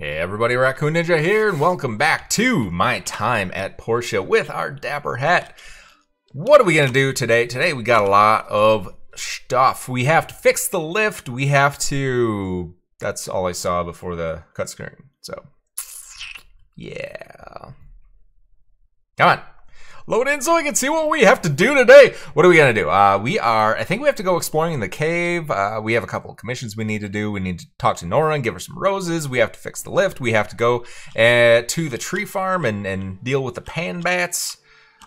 Hey everybody, Raccoon Ninja here, and welcome back to my time at Portia with our Dapper Hat. What are we gonna do today? Today we got a lot of stuff. We have to fix the lift, we have to... That's all I saw before the cut screen, so... Yeah... Come on! Load in so I can see what we have to do today. What are we gonna do? Uh, we are, I think we have to go exploring in the cave. Uh, we have a couple of commissions we need to do. We need to talk to Nora and give her some roses. We have to fix the lift. We have to go uh, to the tree farm and, and deal with the pan bats.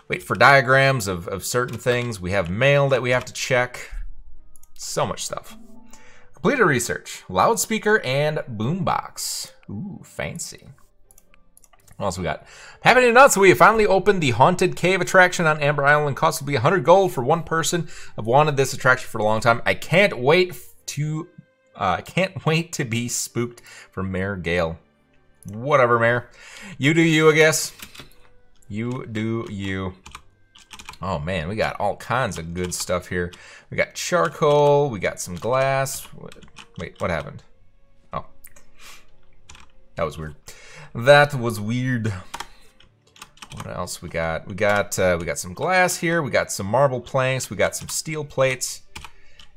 Wait for diagrams of, of certain things. We have mail that we have to check. So much stuff. Completed research. Loudspeaker and boombox. Ooh, fancy. What else we got? Happening nuts, we finally opened the Haunted Cave attraction on Amber Island. Cost will be 100 gold for one person. I've wanted this attraction for a long time. I can't wait to uh, I can't wait to be spooked for Mayor Gale. Whatever, Mayor. You do you, I guess. You do you. Oh man, we got all kinds of good stuff here. We got charcoal, we got some glass. Wait, what happened? Oh. That was weird. That was weird. What else we got? We got uh, we got some glass here. We got some marble planks. We got some steel plates.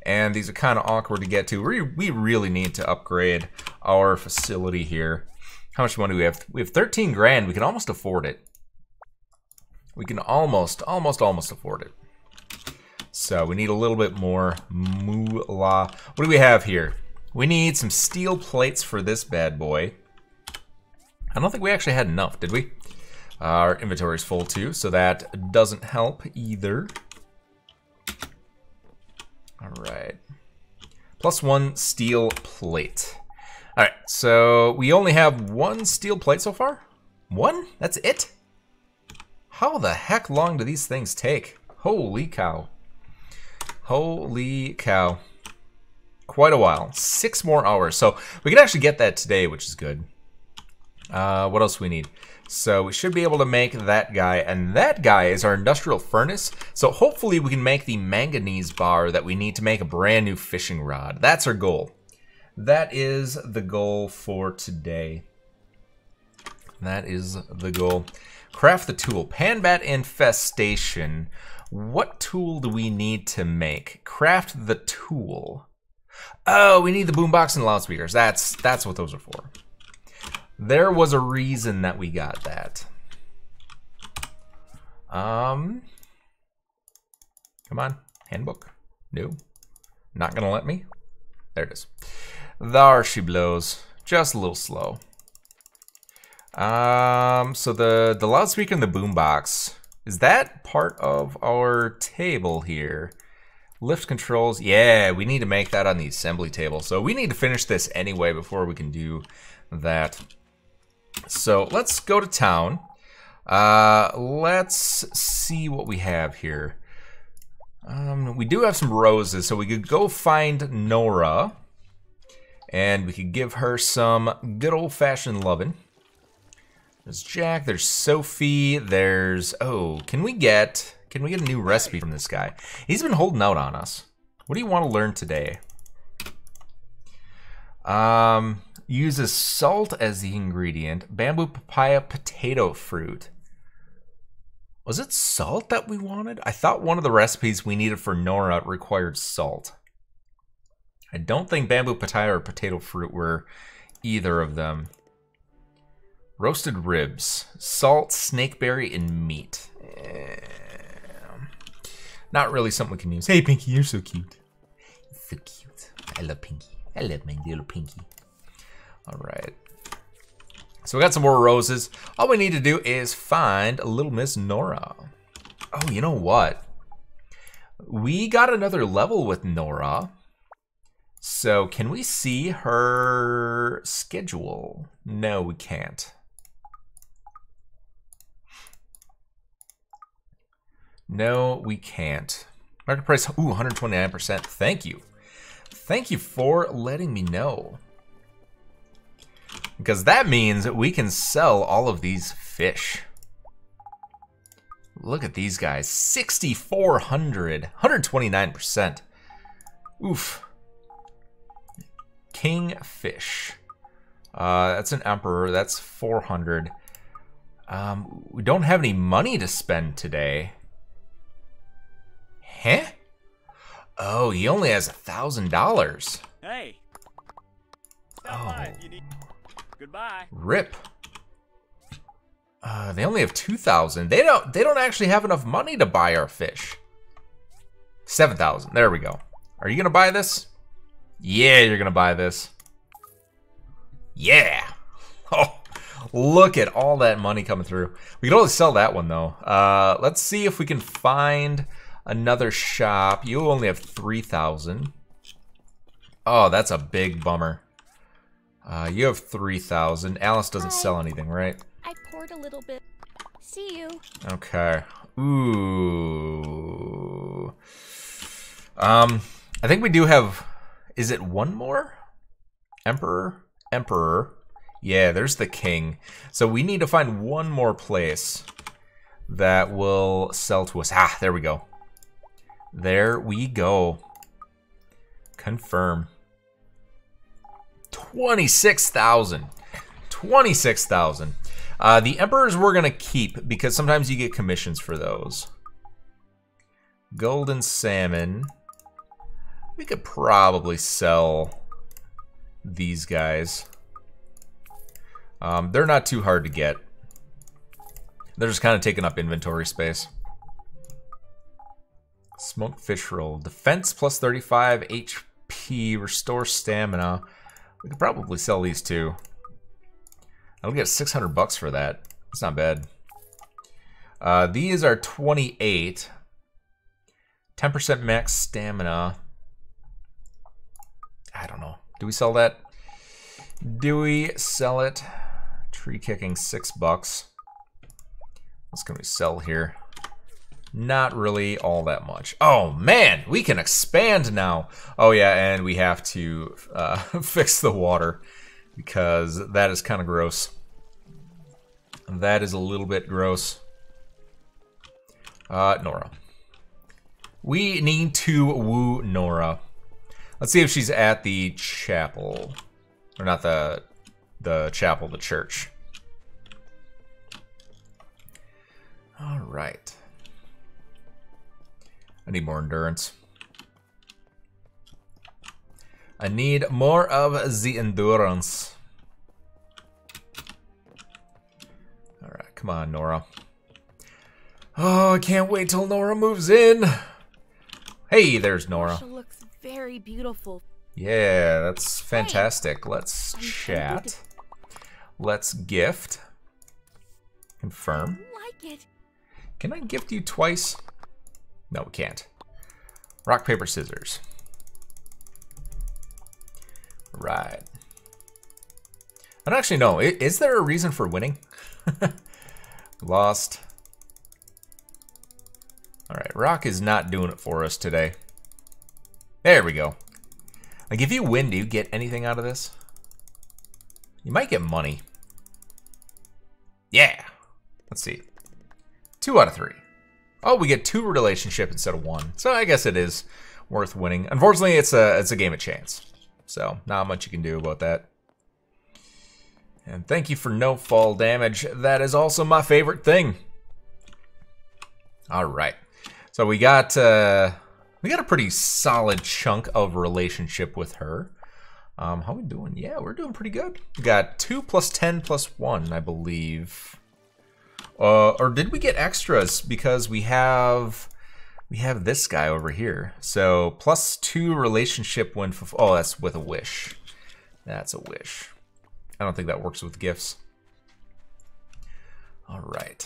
And these are kind of awkward to get to. We, we really need to upgrade our facility here. How much money do we have? We have 13 grand. We can almost afford it. We can almost, almost, almost afford it. So we need a little bit more moolah. What do we have here? We need some steel plates for this bad boy. I don't think we actually had enough, did we? Our inventory is full too, so that doesn't help either. Alright. Plus one steel plate. Alright, so we only have one steel plate so far? One? That's it? How the heck long do these things take? Holy cow. Holy cow. Quite a while. Six more hours. So we can actually get that today, which is good. Uh, what else we need? So we should be able to make that guy, and that guy is our industrial furnace. So hopefully we can make the manganese bar that we need to make a brand new fishing rod. That's our goal. That is the goal for today. That is the goal. Craft the tool. Panbat infestation. What tool do we need to make? Craft the tool. Oh, we need the boombox and loudspeakers. That's that's what those are for. There was a reason that we got that. Um, come on, handbook. No, not gonna let me. There it is. There she blows. Just a little slow. Um, so the the loudspeaker and the boombox is that part of our table here? Lift controls. Yeah, we need to make that on the assembly table. So we need to finish this anyway before we can do that. So let's go to town. Uh, let's see what we have here. Um, we do have some roses, so we could go find Nora. And we could give her some good old-fashioned loving. There's Jack, there's Sophie, there's... Oh, can we get... Can we get a new recipe from this guy? He's been holding out on us. What do you want to learn today? Um, uses salt as the ingredient. Bamboo papaya potato fruit. Was it salt that we wanted? I thought one of the recipes we needed for Nora required salt. I don't think bamboo papaya or potato fruit were either of them. Roasted ribs, salt, snakeberry, and meat. Eh, not really something we can use. Hey, Pinky, you're so cute. So cute. I love Pinky. I love my little Pinky. All right. So we got some more roses. All we need to do is find a little Miss Nora. Oh, you know what? We got another level with Nora. So can we see her schedule? No, we can't. No, we can't. Market price, ooh, 129%. Thank you. Thank you for letting me know. Because that means we can sell all of these fish. Look at these guys. 6,400. 129%. Oof. King fish. Uh, that's an emperor. That's 400. Um, we don't have any money to spend today. Huh? Oh, he only has a thousand dollars. Hey. Oh. Goodbye. Rip. Uh, they only have two thousand. They don't. They don't actually have enough money to buy our fish. Seven thousand. There we go. Are you gonna buy this? Yeah, you're gonna buy this. Yeah. Oh, look at all that money coming through. We can only sell that one though. Uh, let's see if we can find another shop. You only have three thousand. Oh, that's a big bummer. Uh, you have 3,000. Alice doesn't sell anything, right? I poured a little bit. See you. Okay. Ooh. Um, I think we do have. Is it one more? Emperor? Emperor. Yeah, there's the king. So we need to find one more place that will sell to us. Ah, there we go. There we go. Confirm. 26,000. 26,000. Uh, the Emperors we're going to keep because sometimes you get commissions for those. Golden Salmon. We could probably sell these guys. Um, they're not too hard to get. They're just kind of taking up inventory space. Smoked fish roll. Defense plus 35 HP. Restore stamina. We could probably sell these two. I'll get 600 bucks for that. It's not bad. Uh, these are 28. 10% max stamina. I don't know. Do we sell that? Do we sell it? Tree kicking, six bucks. What's can we sell here? Not really all that much. Oh man, we can expand now. Oh yeah, and we have to uh, fix the water because that is kind of gross. That is a little bit gross. Uh, Nora. We need to woo Nora. Let's see if she's at the chapel. Or not the the chapel, the church. All right. I need more endurance. I need more of the endurance. All right, come on, Nora. Oh, I can't wait till Nora moves in. Hey, there's Nora. She looks very beautiful. Yeah, that's fantastic. Let's chat. Let's gift. Confirm. Like it. Can I gift you twice? No, we can't. Rock, paper, scissors. Right. I don't actually know. Is there a reason for winning? Lost. All right, Rock is not doing it for us today. There we go. Like, if you win, do you get anything out of this? You might get money. Yeah. Let's see. Two out of three. Oh, we get two relationship instead of one. So I guess it is worth winning. Unfortunately, it's a it's a game of chance. So not much you can do about that. And thank you for no fall damage. That is also my favorite thing. All right. So we got uh, we got a pretty solid chunk of relationship with her. Um, how we doing? Yeah, we're doing pretty good. We got two plus ten plus one, I believe. Uh, or did we get extras because we have we have this guy over here. So plus two relationship when oh that's with a wish. That's a wish. I don't think that works with gifts. All right.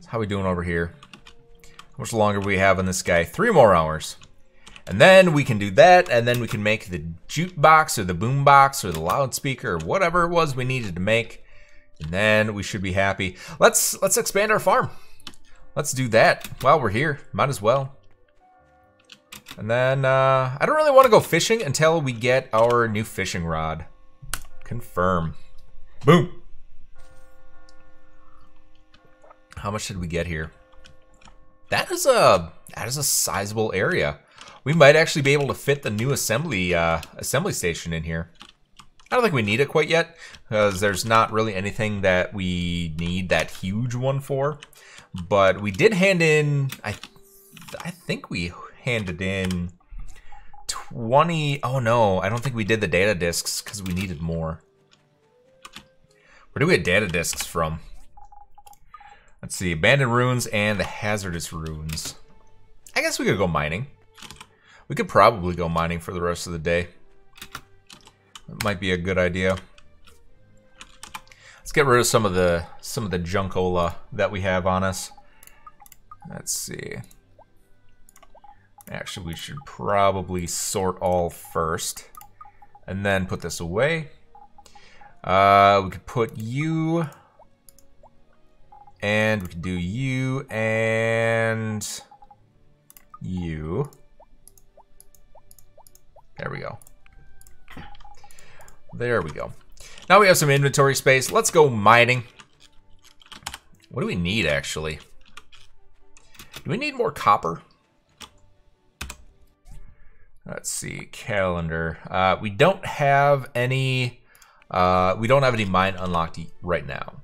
So how we doing over here? How much longer we have on this guy? Three more hours. And then we can do that, and then we can make the jukebox or the boombox or the loudspeaker or whatever it was we needed to make. And then we should be happy. Let's let's expand our farm. Let's do that while we're here. Might as well. And then uh, I don't really want to go fishing until we get our new fishing rod. Confirm. Boom. How much did we get here? That is a that is a sizable area. We might actually be able to fit the new assembly uh, assembly station in here. I don't think we need it quite yet, because there's not really anything that we need that huge one for. But we did hand in, I, I think we handed in 20, oh no, I don't think we did the data discs because we needed more. Where do we get data discs from? Let's see, abandoned ruins and the hazardous ruins. I guess we could go mining. We could probably go mining for the rest of the day. That might be a good idea. Let's get rid of some of the some of the junkola that we have on us. Let's see. Actually, we should probably sort all first. And then put this away. Uh, we could put you... And we could do you and you. There we go. There we go. Now we have some inventory space. Let's go mining. What do we need, actually? Do we need more copper? Let's see, calendar. Uh, we don't have any. Uh, we don't have any mine unlocked right now.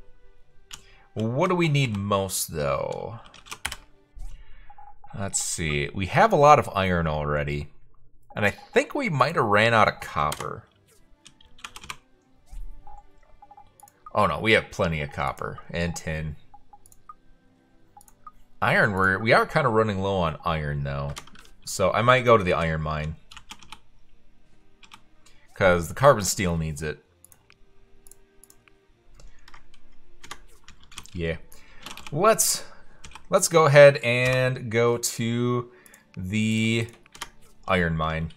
What do we need most, though? Let's see. We have a lot of iron already. And I think we might have ran out of copper. Oh no, we have plenty of copper and tin. Iron, we're, we are kind of running low on iron though. So I might go to the iron mine. Because the carbon steel needs it. Yeah. Let's let's go ahead and go to the iron mine.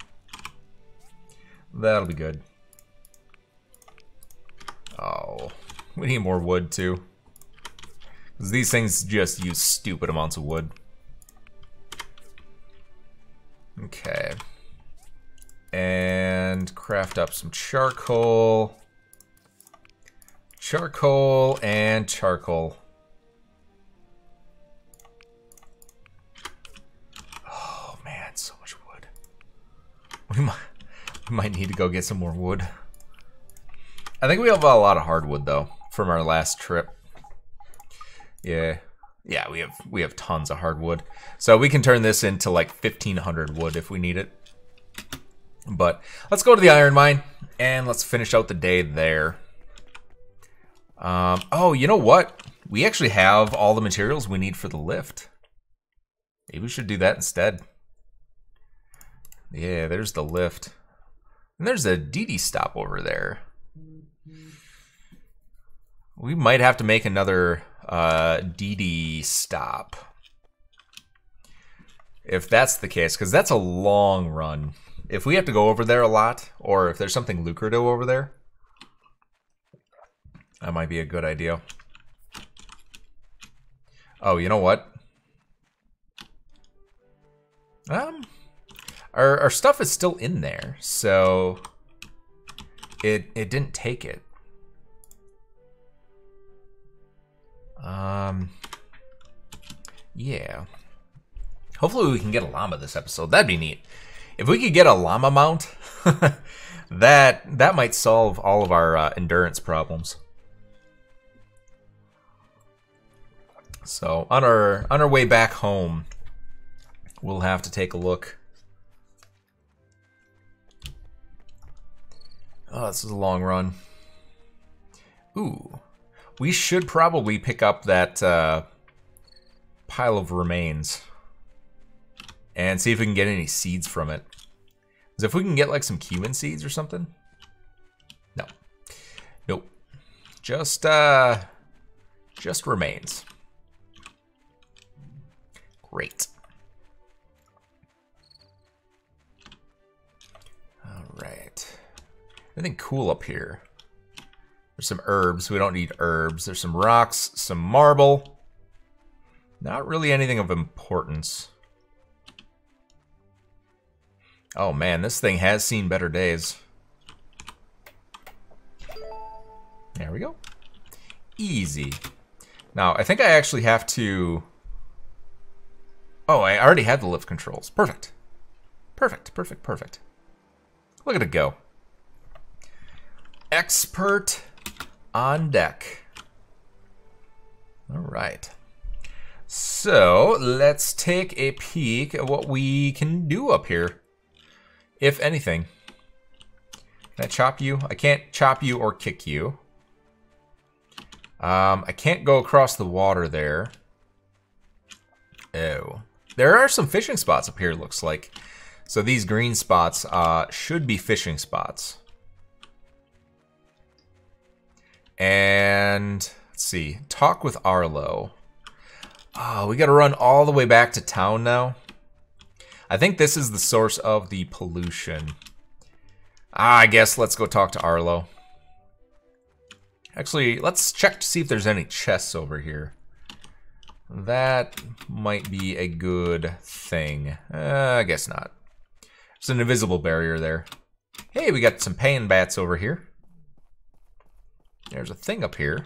That'll be good. Oh, we need more wood too. Because these things just use stupid amounts of wood. Okay. And craft up some charcoal. Charcoal and charcoal. Oh man, so much wood. We might, we might need to go get some more wood. I think we have a lot of hardwood though from our last trip. Yeah. Yeah, we have we have tons of hardwood. So we can turn this into like 1500 wood if we need it. But let's go to the iron mine and let's finish out the day there. Um, oh, you know what? We actually have all the materials we need for the lift. Maybe we should do that instead. Yeah, there's the lift. And there's a DD stop over there. We might have to make another uh, DD stop. If that's the case, because that's a long run. If we have to go over there a lot, or if there's something lucrative over there, that might be a good idea. Oh, you know what? Um, our, our stuff is still in there, so it it didn't take it. Um, yeah. Hopefully we can get a llama this episode. That'd be neat. If we could get a llama mount, that that might solve all of our uh, endurance problems. So on our on our way back home, we'll have to take a look. Oh, this is a long run. Ooh. We should probably pick up that uh, pile of remains and see if we can get any seeds from it. Because if we can get like some cumin seeds or something. No. Nope. Just, uh, just remains. Great. All right. Anything cool up here? There's some herbs. We don't need herbs. There's some rocks, some marble. Not really anything of importance. Oh man, this thing has seen better days. There we go. Easy. Now, I think I actually have to... Oh, I already had the lift controls. Perfect. Perfect, perfect, perfect. Look at it go. expert on deck. All right. So let's take a peek at what we can do up here, if anything. Can I chop you? I can't chop you or kick you. Um, I can't go across the water there. Oh. There are some fishing spots up here, looks like. So these green spots uh, should be fishing spots. And let's see. Talk with Arlo. Oh, we gotta run all the way back to town now. I think this is the source of the pollution. Ah, I guess let's go talk to Arlo. Actually, let's check to see if there's any chests over here. That might be a good thing. Uh, I guess not. There's an invisible barrier there. Hey, we got some panbats over here. There's a thing up here.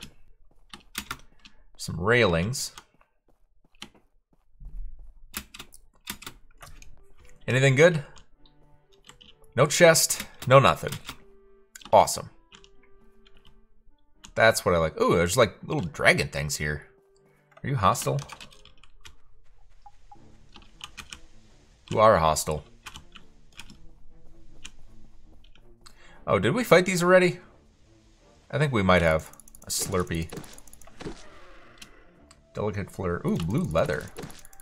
Some railings. Anything good? No chest, no nothing. Awesome. That's what I like. Ooh, there's like little dragon things here. Are you hostile? You are hostile. Oh, did we fight these already? I think we might have. A Slurpee. Delicate fleur. Ooh, blue leather.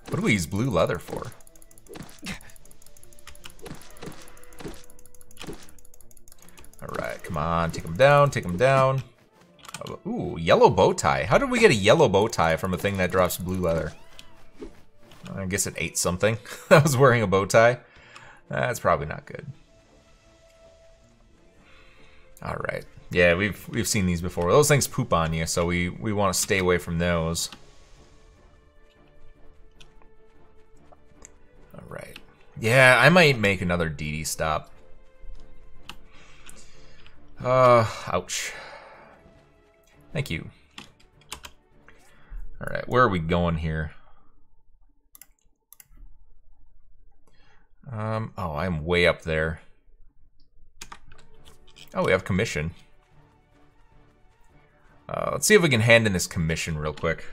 What do we use blue leather for? Alright, come on. Take him down, take him down. Oh, ooh, yellow bow tie. How did we get a yellow bow tie from a thing that drops blue leather? I guess it ate something. I was wearing a bow tie. That's probably not good. All right. Yeah, we've we've seen these before. Those things poop on you, so we we want to stay away from those. All right. Yeah, I might make another DD stop. Uh, ouch. Thank you. All right, where are we going here? Um, oh, I'm way up there. Oh, we have commission. Uh, let's see if we can hand in this commission real quick.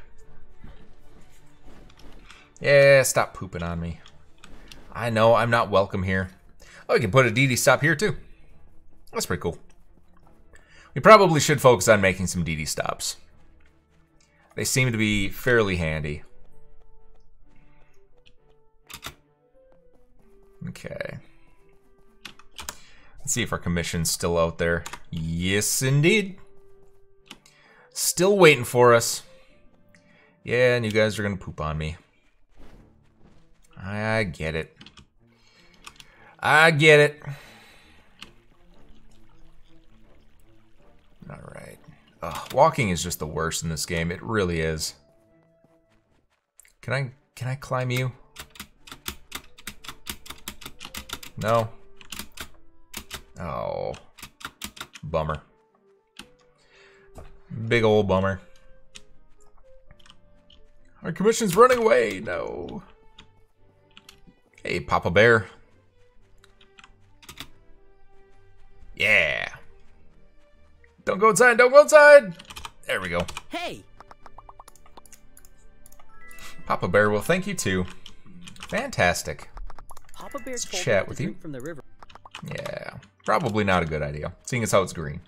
Yeah, stop pooping on me. I know, I'm not welcome here. Oh, we can put a DD stop here too. That's pretty cool. We probably should focus on making some DD stops. They seem to be fairly handy. Okay. Let's see if our commission's still out there. Yes, indeed. Still waiting for us. Yeah, and you guys are gonna poop on me. I get it. I get it. Alright. Walking is just the worst in this game. It really is. Can I can I climb you? No. Oh. Bummer. Big old bummer. Our commission's running away. No. Hey, Papa Bear. Yeah. Don't go inside. Don't go inside. There we go. Hey! Papa Bear will thank you too. Fantastic. Papa Bear Let's chat with you. from the river. Yeah, probably not a good idea, seeing as how it's green.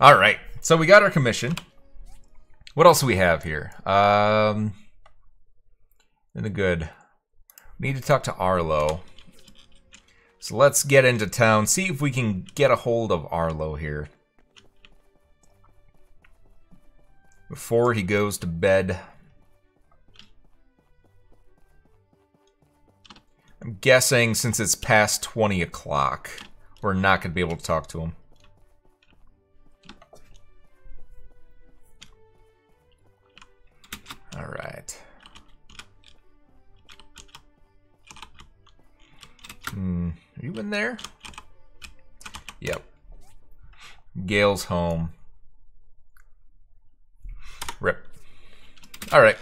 All right, so we got our commission. What else do we have here? Um, in the good. We need to talk to Arlo. So let's get into town, see if we can get a hold of Arlo here. Before he goes to bed. I'm guessing since it's past 20 o'clock, we're not going to be able to talk to him. All right. Hmm, are you in there? Yep. Gale's home. Rip. All right.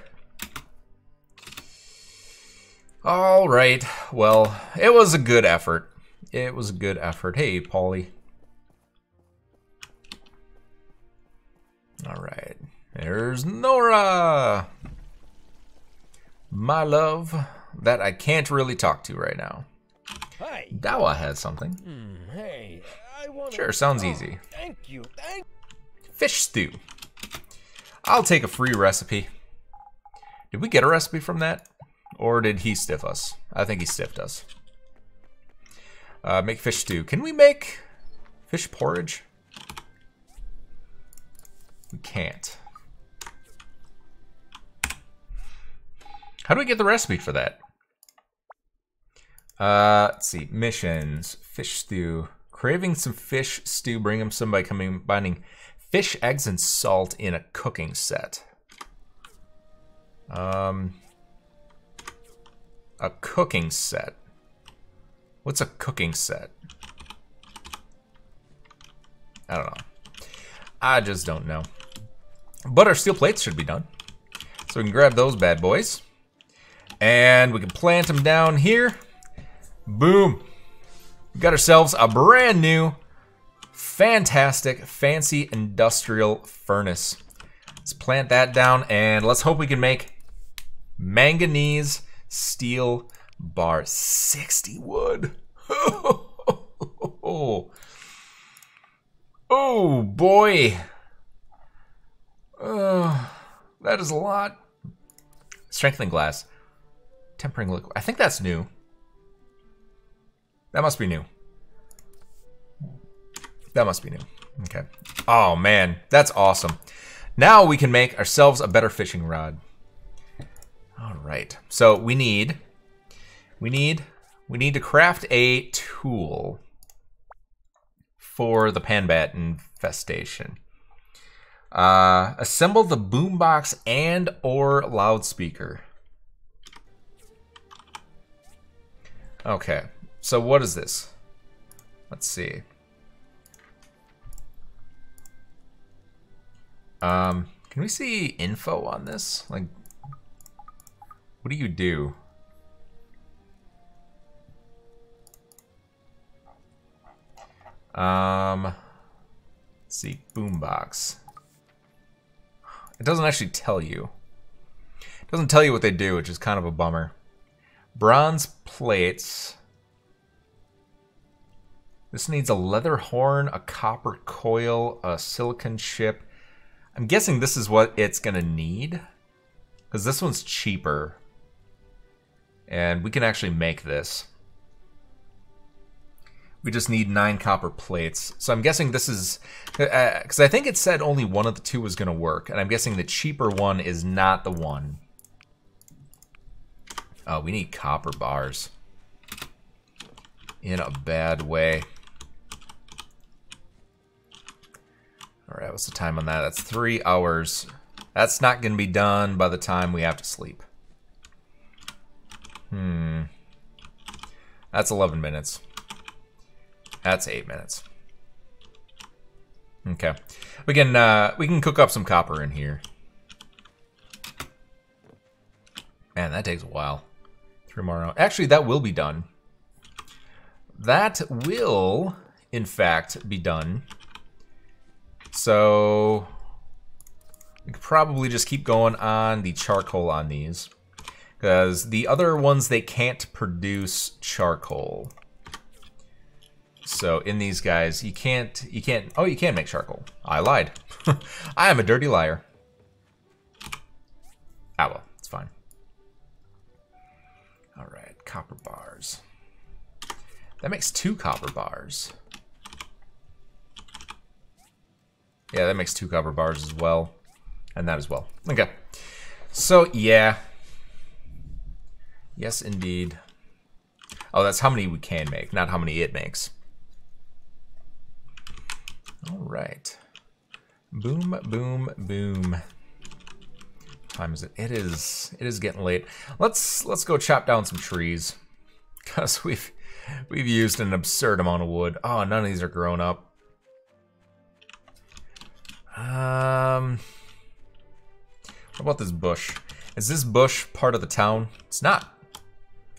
All right. Well, it was a good effort. It was a good effort. Hey, Polly. All right. There's Nora. My love that I can't really talk to right now. Hi. Dawa has something. Hmm, hey. Sure, sounds easy. Thank you. Thank. Fish stew. I'll take a free recipe. Did we get a recipe from that? Or did he stiff us? I think he stiffed us. Uh, make fish stew. Can we make fish porridge? We can't. How do we get the recipe for that? Uh, let's see. Missions. Fish stew. Craving some fish stew. Bring him some by combining fish, eggs, and salt in a cooking set. Um, a cooking set. What's a cooking set? I don't know. I just don't know. But our steel plates should be done. So we can grab those bad boys. And we can plant them down here. Boom. We got ourselves a brand new, fantastic, fancy industrial furnace. Let's plant that down and let's hope we can make manganese steel bar. 60 wood. oh boy. Uh, that is a lot. Strengthening glass. Tempering liquid. I think that's new. That must be new. That must be new. Okay. Oh man, that's awesome. Now we can make ourselves a better fishing rod. All right. So we need, we need, we need to craft a tool for the panbat infestation. Uh, assemble the boombox and or loudspeaker. Okay, so what is this? Let's see. Um, can we see info on this? Like, what do you do? Um, let's see, boombox. It doesn't actually tell you. It doesn't tell you what they do, which is kind of a bummer. Bronze plates. This needs a leather horn, a copper coil, a silicon chip. I'm guessing this is what it's going to need. Because this one's cheaper. And we can actually make this. We just need nine copper plates. So I'm guessing this is... Because uh, I think it said only one of the two was going to work. And I'm guessing the cheaper one is not the one. Oh, we need copper bars. In a bad way. Alright, what's the time on that? That's three hours. That's not going to be done by the time we have to sleep. Hmm. That's 11 minutes. That's 8 minutes. Okay. We can, uh, we can cook up some copper in here. Man, that takes a while. More. Actually, that will be done. That will, in fact, be done. So we could probably just keep going on the charcoal on these. Because the other ones, they can't produce charcoal. So in these guys, you can't, you can't, oh, you can make charcoal. I lied. I am a dirty liar. Ah, well, it's fine. All right, copper bars. That makes two copper bars. Yeah, that makes two copper bars as well. And that as well. Okay. So, yeah. Yes, indeed. Oh, that's how many we can make, not how many it makes. All right. Boom, boom, boom. What time is it? It is. It is getting late. Let's let's go chop down some trees, cause we've we've used an absurd amount of wood. Oh, none of these are grown up. Um, what about this bush? Is this bush part of the town? It's not.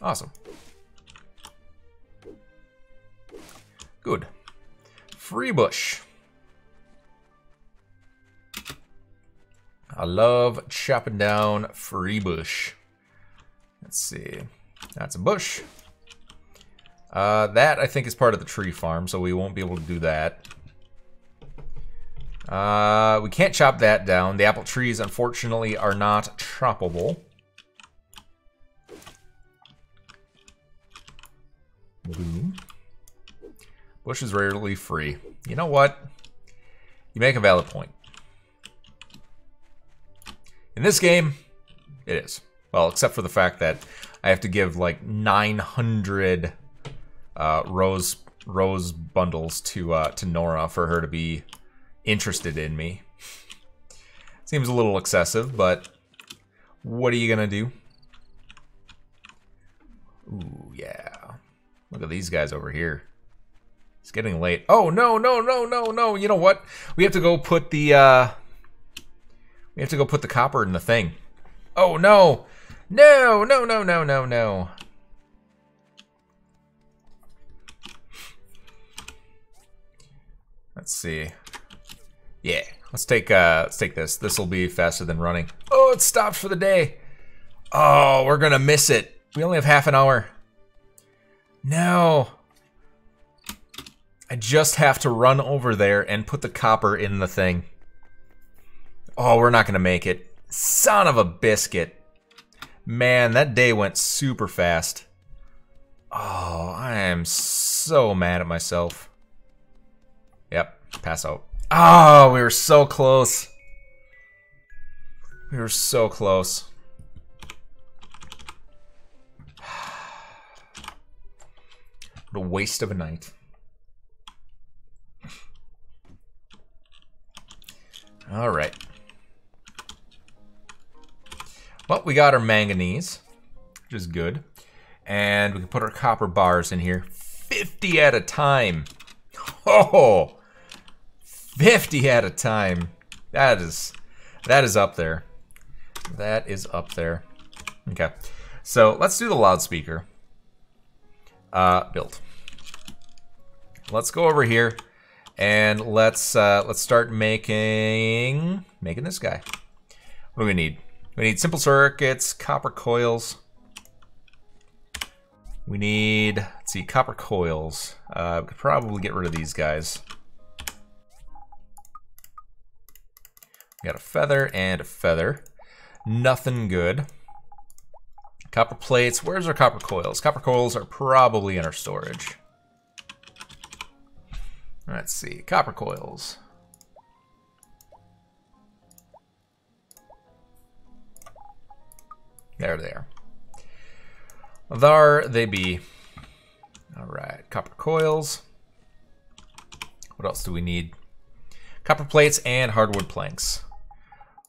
Awesome. Good. Free bush. I love chopping down free bush. Let's see. That's a bush. Uh, that, I think, is part of the tree farm, so we won't be able to do that. Uh, we can't chop that down. The apple trees, unfortunately, are not choppable. Bush is rarely free. You know what? You make a valid point. In this game, it is. Well, except for the fact that I have to give like 900 uh, rose rose bundles to uh, to Nora for her to be interested in me. Seems a little excessive, but what are you gonna do? Ooh, yeah. Look at these guys over here. It's getting late. Oh, no, no, no, no, no. You know what? We have to go put the, uh... We have to go put the copper in the thing. Oh, no. No, no, no, no, no, no. Let's see. Yeah, let's take uh let's take this. This will be faster than running. Oh, it stopped for the day. Oh, we're gonna miss it. We only have half an hour. No. I just have to run over there and put the copper in the thing. Oh, we're not gonna make it. Son of a biscuit. Man, that day went super fast. Oh, I am so mad at myself. Yep, pass out. Oh, we were so close. We were so close. What a waste of a night. All right. Well, we got our manganese, which is good. And we can put our copper bars in here. 50 at a time. Oh, 50 at a time. That is, that is up there. That is up there. Okay. So let's do the loudspeaker. Uh, build. Let's go over here and let's uh, let's start making making this guy. What do we need? We need simple circuits, copper coils. We need let's see, copper coils. Uh, we could probably get rid of these guys. We got a feather and a feather. Nothing good. Copper plates. Where's our copper coils? Copper coils are probably in our storage. Let's see. Copper coils. There they are. There they be. Alright, copper coils. What else do we need? Copper plates and hardwood planks.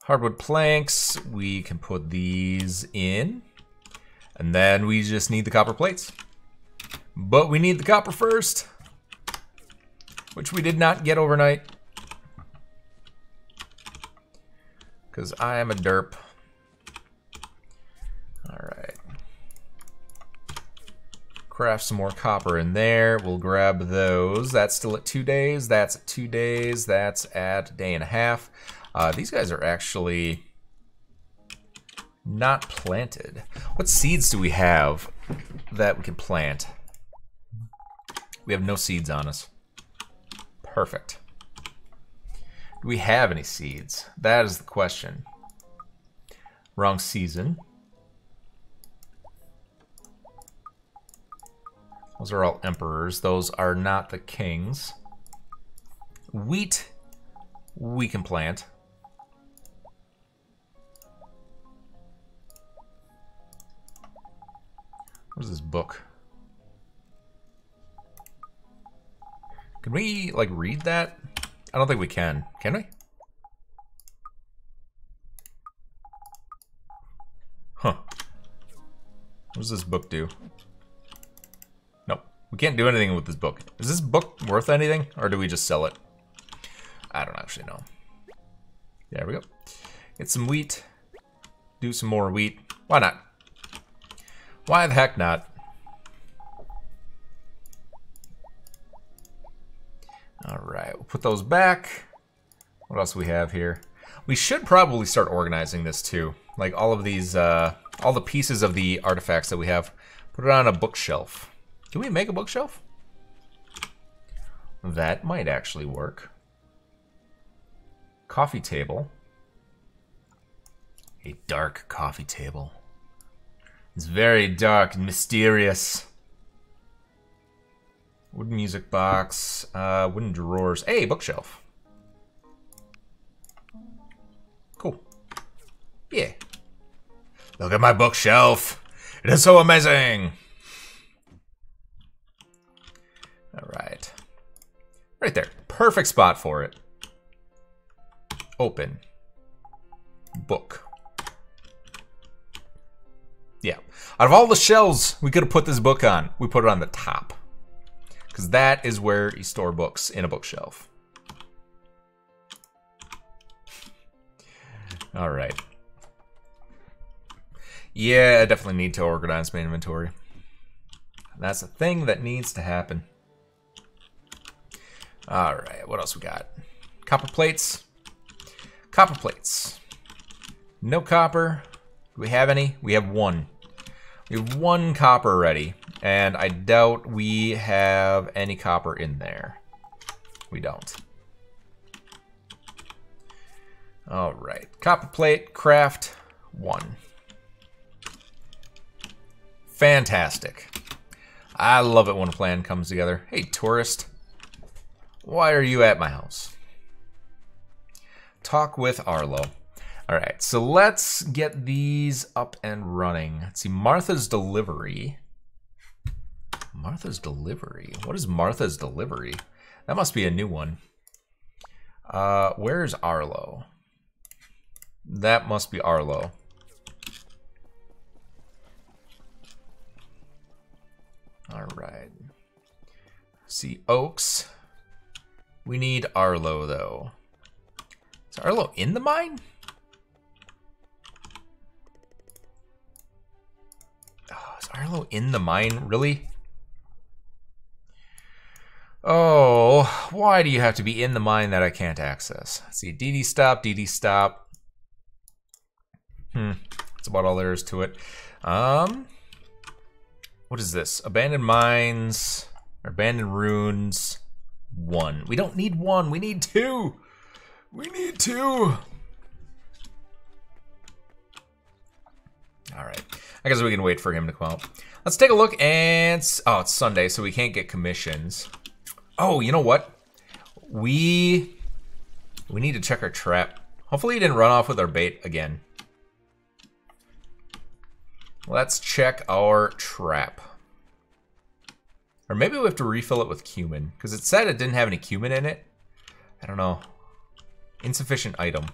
Hardwood planks, we can put these in. And then we just need the copper plates. But we need the copper first. Which we did not get overnight. Because I am a derp. Alright. Craft some more copper in there. We'll grab those. That's still at two days. That's at two days. That's at day and a half. Uh, these guys are actually not planted. What seeds do we have that we can plant? We have no seeds on us. Perfect. Do we have any seeds? That is the question. Wrong season. Those are all emperors. Those are not the kings. Wheat, we can plant. Where's this book? Can we, like, read that? I don't think we can. Can we? Huh. What does this book do? Nope. We can't do anything with this book. Is this book worth anything? Or do we just sell it? I don't actually know. There we go. Get some wheat. Do some more wheat. Why not? Why the heck not? Alright, we'll put those back. What else we have here? We should probably start organizing this too. Like all of these, uh, all the pieces of the artifacts that we have. Put it on a bookshelf. Can we make a bookshelf? That might actually work. Coffee table. A dark coffee table. It's very dark and mysterious. Wooden music box, uh, wooden drawers. Hey, bookshelf. Cool. Yeah. Look at my bookshelf. It is so amazing. All right. Right there. Perfect spot for it. Open. Book. Out of all the shelves we could have put this book on, we put it on the top. Because that is where you store books in a bookshelf. All right. Yeah, I definitely need to organize my inventory. That's a thing that needs to happen. All right, what else we got? Copper plates. Copper plates. No copper. Do we have any? We have one. We have one copper ready, and I doubt we have any copper in there. We don't. All right, copper plate, craft, one. Fantastic. I love it when a plan comes together. Hey, tourist. Why are you at my house? Talk with Arlo. All right, so let's get these up and running. Let's see, Martha's Delivery. Martha's Delivery. What is Martha's Delivery? That must be a new one. Uh, where's Arlo? That must be Arlo. All right. See, Oaks. We need Arlo, though. Is Arlo in the mine? Arlo in the mine? Really? Oh, why do you have to be in the mine that I can't access? See, DD stop, DD stop. Hmm, that's about all there is to it. Um, what is this? Abandoned mines, abandoned ruins, one. We don't need one, we need two. We need two. All right, I guess we can wait for him to come out. Let's take a look and, oh, it's Sunday, so we can't get commissions. Oh, you know what? We, we need to check our trap. Hopefully he didn't run off with our bait again. Let's check our trap. Or maybe we have to refill it with cumin. Because it said it didn't have any cumin in it. I don't know. Insufficient item.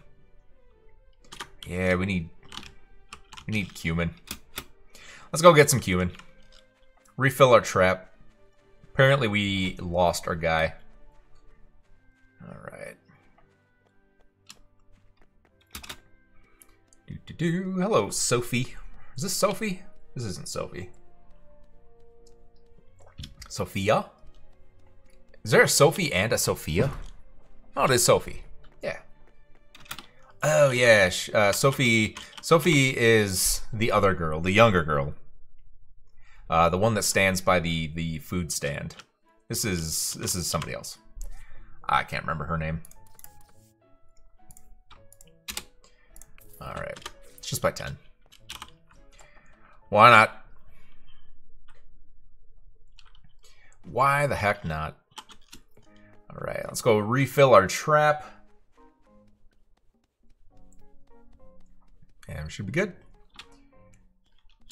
Yeah, we need... We need cumin. Let's go get some cumin. Refill our trap. Apparently we lost our guy. Alright. Do, do, do. Hello, Sophie. Is this Sophie? This isn't Sophie. Sophia? Is there a Sophie and a Sophia? Oh, it is Sophie. Yeah. Oh yeah, uh, Sophie. Sophie is the other girl, the younger girl. Uh, the one that stands by the the food stand. This is this is somebody else. I can't remember her name. All right, it's just by ten. Why not? Why the heck not? All right, let's go refill our trap. Should be good.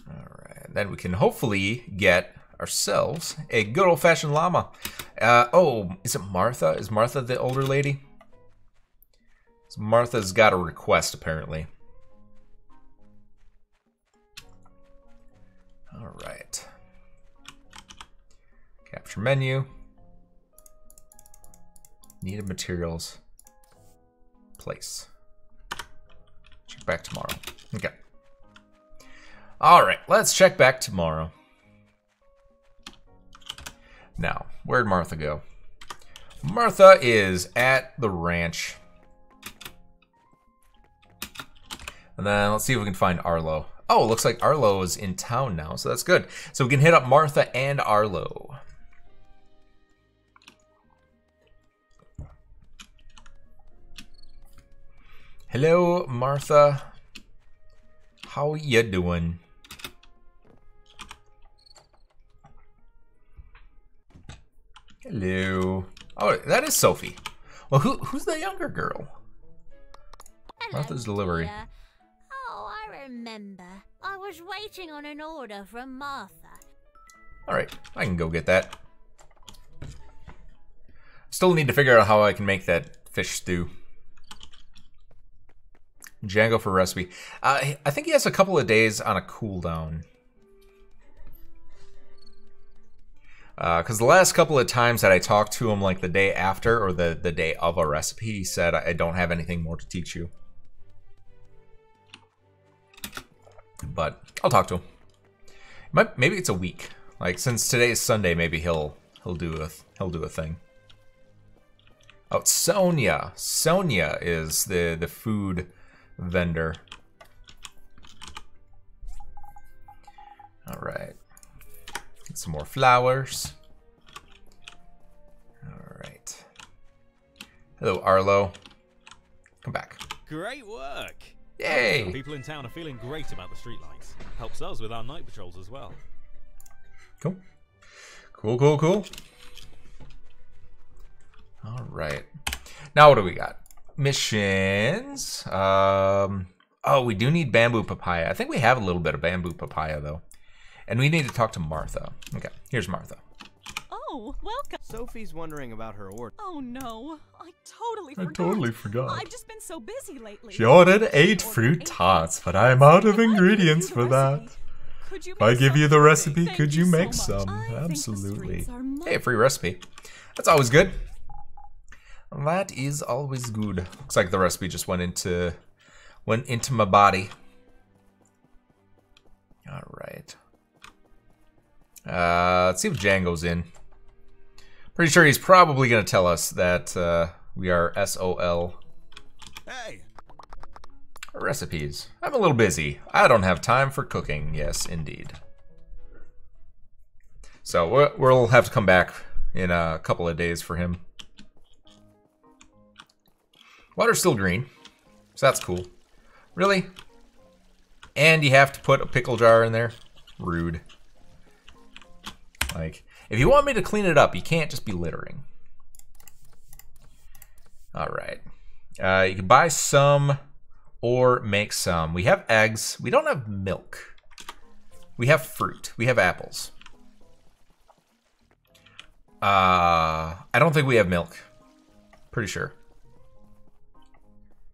All right, then we can hopefully get ourselves a good old-fashioned llama. Uh, oh, is it Martha? Is Martha the older lady? So Martha's got a request, apparently. All right. Capture menu. Needed materials. Place. Check back tomorrow. Okay. All right, let's check back tomorrow. Now, where'd Martha go? Martha is at the ranch. And then let's see if we can find Arlo. Oh, looks like Arlo is in town now, so that's good. So we can hit up Martha and Arlo. Hello, Martha. How you doing? Hello. Oh, that is Sophie. Well, who who's the younger girl? Hello, Martha's delivery. dear. Oh, I remember. I was waiting on an order from Martha. All right, I can go get that. Still need to figure out how I can make that fish stew. Django for recipe. Uh, I think he has a couple of days on a cooldown. Because the last couple of times that I talked to him, like the day after or the, the day of a recipe, he said, I don't have anything more to teach you. But I'll talk to him. Might, maybe it's a week. Like since today is Sunday, maybe he'll he'll do a he'll do a thing. Oh, Sonia. Sonia is the the food vendor. All right. Get some more flowers. All right. Hello, Arlo. Come back. Great work. Yay! People in town are feeling great about the streetlights. Helps us with our night patrols as well. Cool. Cool, cool, cool. All right. Now what do we got? Missions. Um. Oh, we do need bamboo papaya. I think we have a little bit of bamboo papaya though, and we need to talk to Martha. Okay, here's Martha. Oh, welcome. Sophie's wondering about her order. Oh no, I totally I forgot. totally forgot. I've just been so busy lately. She ordered eight Ordered fruit eight tarts, but I'm out of If I give you ingredients the for that. Could you If I give you the recipe, Thank could you so make much. some? I Absolutely. streets are much Hey, free recipe. That's always good. That is always good. Looks like the recipe just went into went into my body. All right. Uh, let's see if Django's in. Pretty sure he's probably going to tell us that uh, we are SOL Hey! recipes. I'm a little busy. I don't have time for cooking. Yes, indeed. So we'll have to come back in a couple of days for him. Water's still green, so that's cool. Really? And you have to put a pickle jar in there? Rude. Like, if you want me to clean it up, you can't just be littering. All right. Uh, you can buy some or make some. We have eggs. We don't have milk. We have fruit. We have apples. Uh, I don't think we have milk. Pretty sure.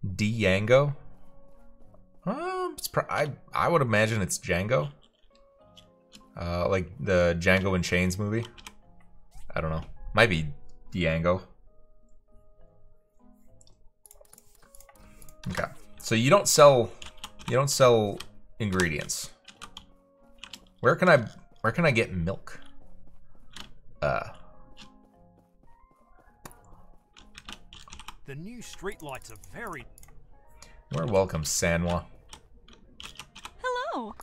Django? Um, I I would imagine it's Django. Uh, like the Django Unchained movie. I don't know. Might be Django. Okay. So you don't sell you don't sell ingredients. Where can I where can I get milk? Uh The new streetlights are very. You're welcome, Sanwa. Hello.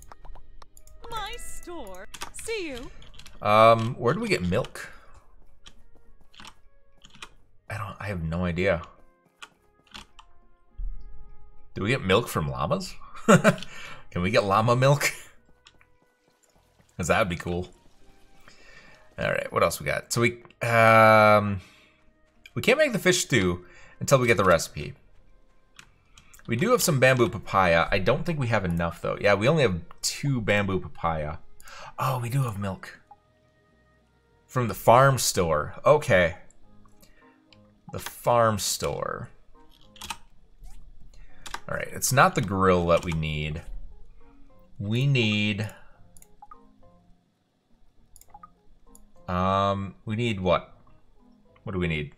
My store. See you. Um, where do we get milk? I don't I have no idea. Do we get milk from llamas? Can we get llama milk? Cause that would be cool. Alright, what else we got? So we um we can't make the fish stew until we get the recipe. We do have some bamboo papaya. I don't think we have enough though. Yeah, we only have two bamboo papaya. Oh, we do have milk. From the farm store. Okay. The farm store. Alright, it's not the grill that we need. We need... Um, we need what? What do we need?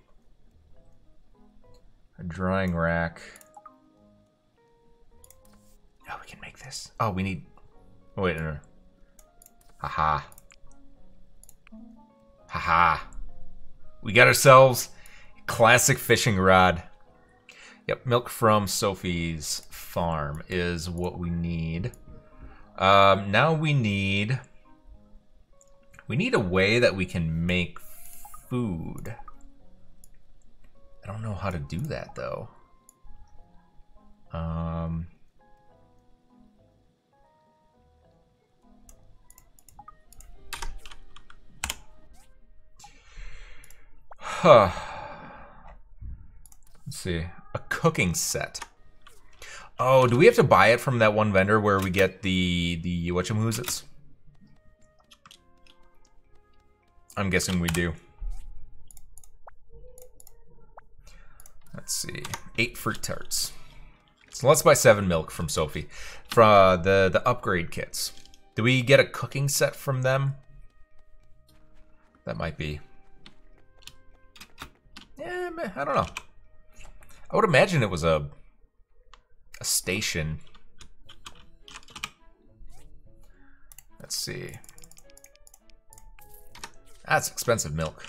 A drying rack. Oh, we can make this. Oh, we need... Oh, wait, no, no. Haha. Haha. We got ourselves classic fishing rod. Yep, milk from Sophie's farm is what we need. Um, now we need we need a way that we can make food. I don't know how to do that though. Um, huh. Let's see. A cooking set. Oh, do we have to buy it from that one vendor where we get the the whatchamhoozits? I'm guessing we do. Let's see. Eight fruit tarts. So let's buy seven milk from Sophie. For uh, the the upgrade kits. Do we get a cooking set from them? That might be. Yeah, I don't know. I would imagine it was a a station. Let's see. That's expensive milk.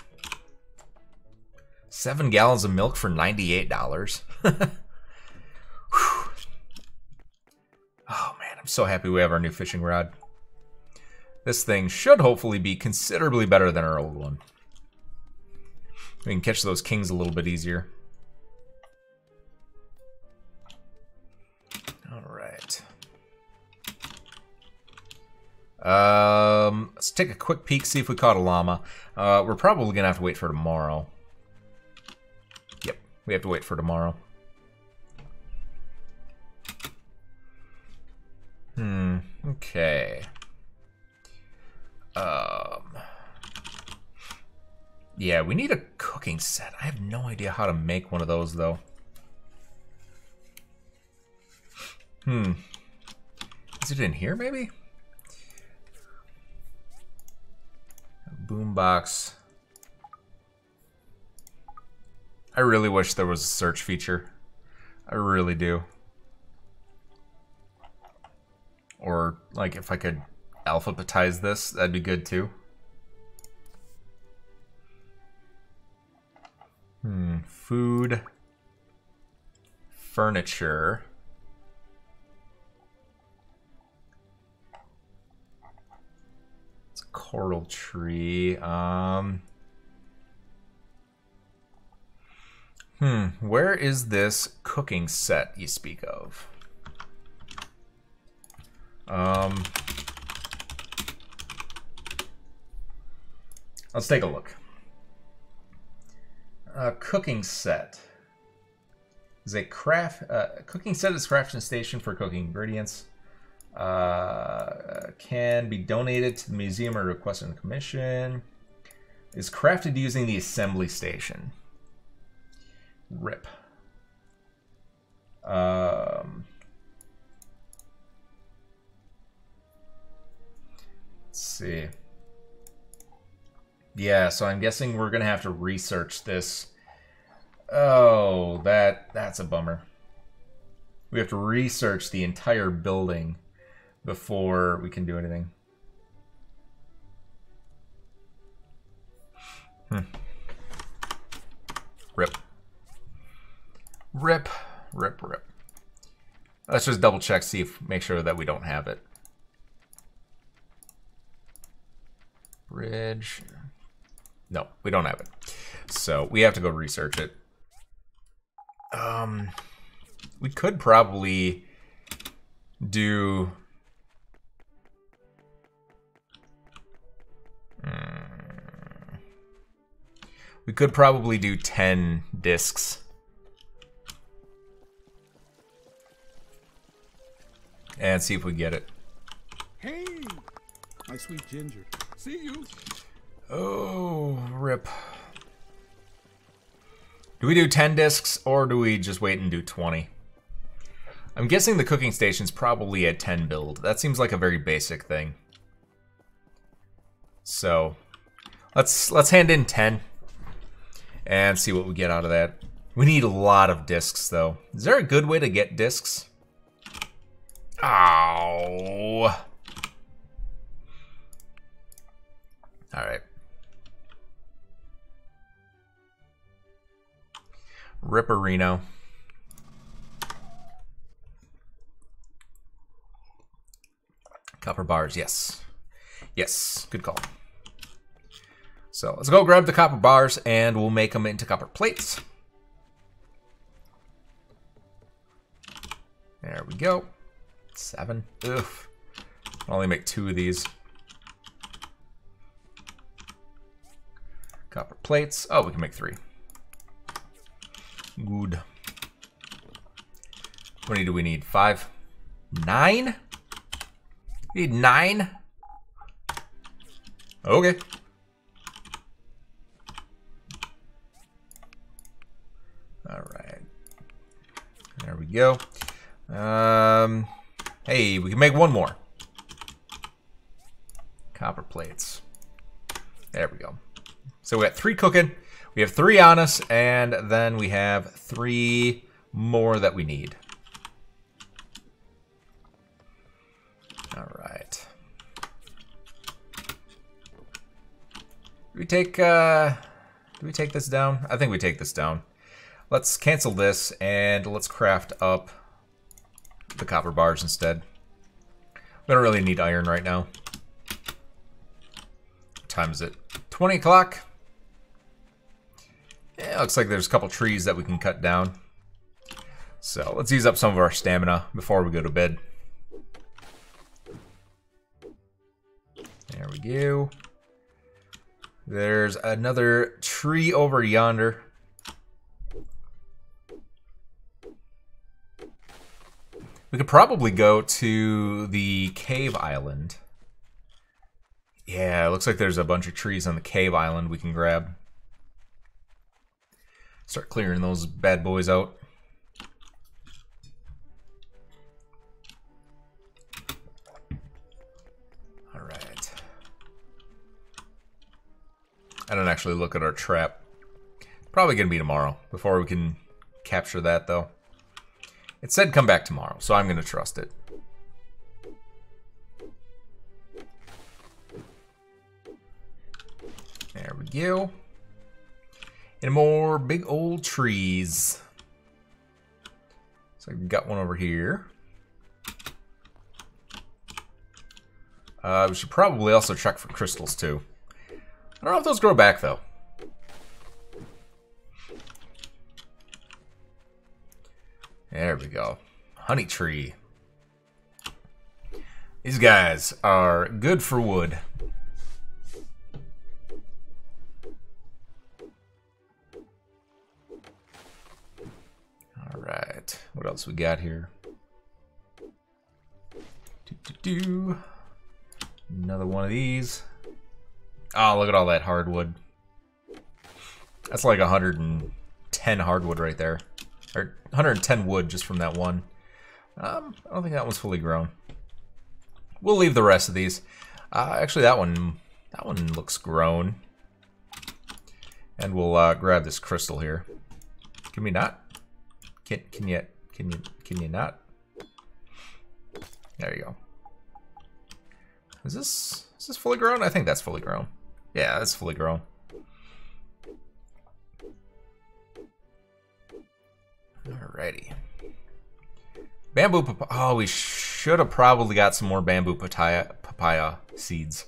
Seven gallons of milk for $98. oh man, I'm so happy we have our new fishing rod. This thing should hopefully be considerably better than our old one. We can catch those kings a little bit easier. Alright. Um, let's take a quick peek, see if we caught a llama. Uh, we're probably going to have to wait for tomorrow. Yep, we have to wait for tomorrow. Hmm, okay. Um, yeah, we need a cooking set. I have no idea how to make one of those, though. Hmm. Is it in here, maybe? Boombox. I really wish there was a search feature. I really do. Or, like, if I could alphabetize this, that'd be good too. Hmm, food, furniture. It's a coral tree. Um. Hmm, where is this cooking set you speak of? Um. Let's take a look. A cooking set is a craft. Uh, cooking set is crafting station for cooking ingredients. Uh, can be donated to the museum or requested a commission. Is crafted using the assembly station. Rip. Um, let's see. Yeah, so I'm guessing we're gonna have to research this. Oh, that that's a bummer. We have to research the entire building before we can do anything. Hmm. Rip. Rip. Rip, rip. Let's just double check, see if make sure that we don't have it. Bridge. No, we don't have it. So we have to go research it. Um, we could probably do. Hmm. we could probably do 10 discs. And see if we get it. Hey, my sweet ginger. See you. Oh, rip. Do we do 10 discs or do we just wait and do 20? I'm guessing the cooking station's probably a 10 build. That seems like a very basic thing. So, let's let's hand in 10 and see what we get out of that. We need a lot of discs though. Is there a good way to get discs? Ow. All right. Ripperino. Copper bars, yes. Yes, good call. So let's go grab the copper bars and we'll make them into copper plates. There we go. Seven. Oof. I'll only make two of these. Copper plates. Oh, we can make three. Good. How many do we need? Five? Nine? We need nine? Okay. Alright. There we go. Um, hey, we can make one more. Copper plates. There we go. So we got three cooking. We have three on us, and then we have three more that we need. All right. Do we take, uh, do we take this down? I think we take this down. Let's cancel this, and let's craft up the copper bars instead. We don't really need iron right now. What time is it? 20 o'clock? Yeah, looks like there's a couple trees that we can cut down. So let's use up some of our stamina before we go to bed. There we go. There's another tree over yonder. We could probably go to the cave island. Yeah, it looks like there's a bunch of trees on the cave island we can grab. Start clearing those bad boys out. Alright. I don't actually look at our trap. Probably gonna be tomorrow before we can capture that though. It said come back tomorrow, so I'm gonna trust it. There we go. And more big old trees. So I've got one over here. Uh, we should probably also check for crystals too. I don't know if those grow back though. There we go. Honey tree. These guys are good for wood. Right. What else we got here? Do, do, do. Another one of these. Oh, look at all that hardwood. That's like 110 hardwood right there. Or 110 wood just from that one. Um, I don't think that one's fully grown. We'll leave the rest of these. Uh, actually, that one, that one looks grown. And we'll uh, grab this crystal here. Can we not? Can can you can you can you not? There you go. Is this is this fully grown? I think that's fully grown. Yeah, that's fully grown. Alrighty. Bamboo papaya. Oh, we should have probably got some more bamboo papaya, papaya seeds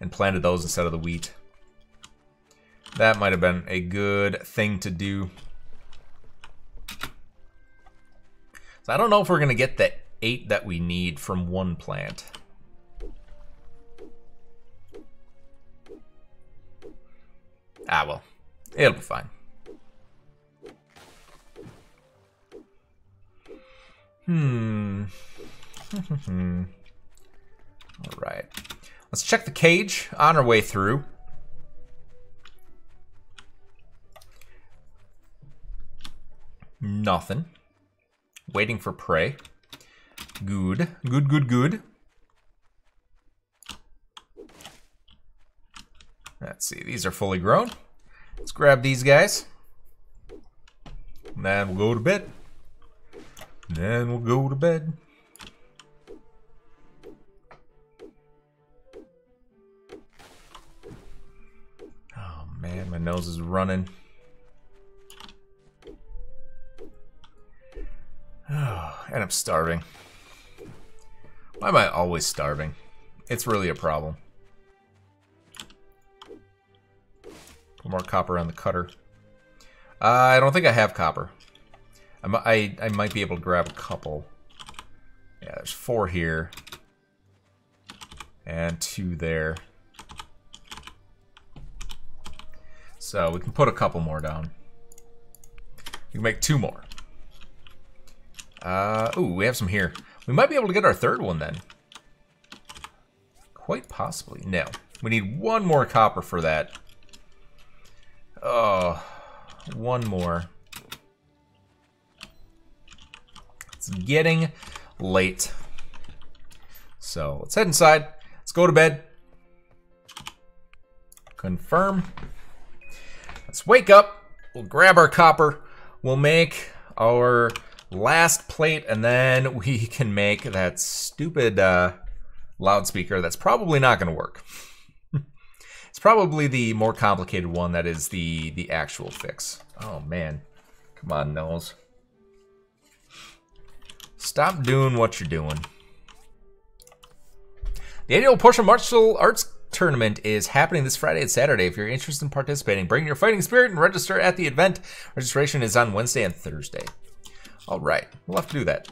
and planted those instead of the wheat. That might have been a good thing to do. So I don't know if we're going to get the eight that we need from one plant. Ah, well. It'll be fine. Hmm. All right. Let's check the cage on our way through. Nothing. Waiting for prey. Good. Good, good, good. Let's see. These are fully grown. Let's grab these guys. And then we'll go to bed. Then we'll go to bed. Oh man, my nose is running. and I'm starving. Why am I always starving? It's really a problem. More copper on the cutter. Uh, I don't think I have copper. I, mi- I, I might be able to grab a couple. Yeah, there's four here. And two there. So we can put a couple more down. We can make two more. Uh, ooh, we have some here. We might be able to get our third one then. Quite possibly. No. We need one more copper for that. Oh, one more. It's getting late. So let's head inside. Let's go to bed. Confirm. Let's wake up. We'll grab our copper. We'll make our last plate, and then we can make that stupid uh, loudspeaker that's probably not going to work. it's probably the more complicated one that is the, the actual fix. Oh, man. Come on, Nose. Stop doing what you're doing. The annual Portia Martial Arts Tournament is happening this Friday and Saturday. If you're interested in participating, bring your fighting spirit and register at the event. Registration is on Wednesday and Thursday. All right, we'll have to do that.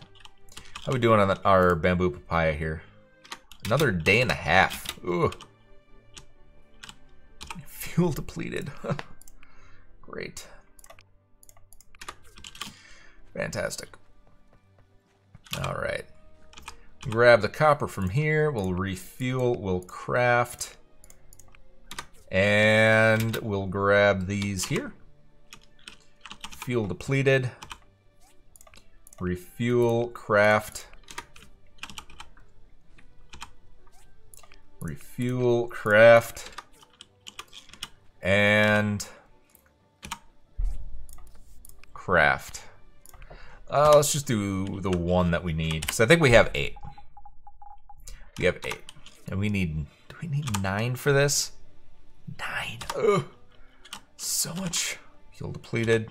How we doing on our bamboo papaya here? Another day and a half. Ooh. Fuel depleted. Great. Fantastic. All right. Grab the copper from here. We'll refuel. We'll craft. And we'll grab these here. Fuel depleted. Refuel, craft. Refuel, craft. And craft. Uh, let's just do the one that we need. Because I think we have eight. We have eight. And we need, do we need nine for this? Nine. Ugh. So much. Fuel depleted.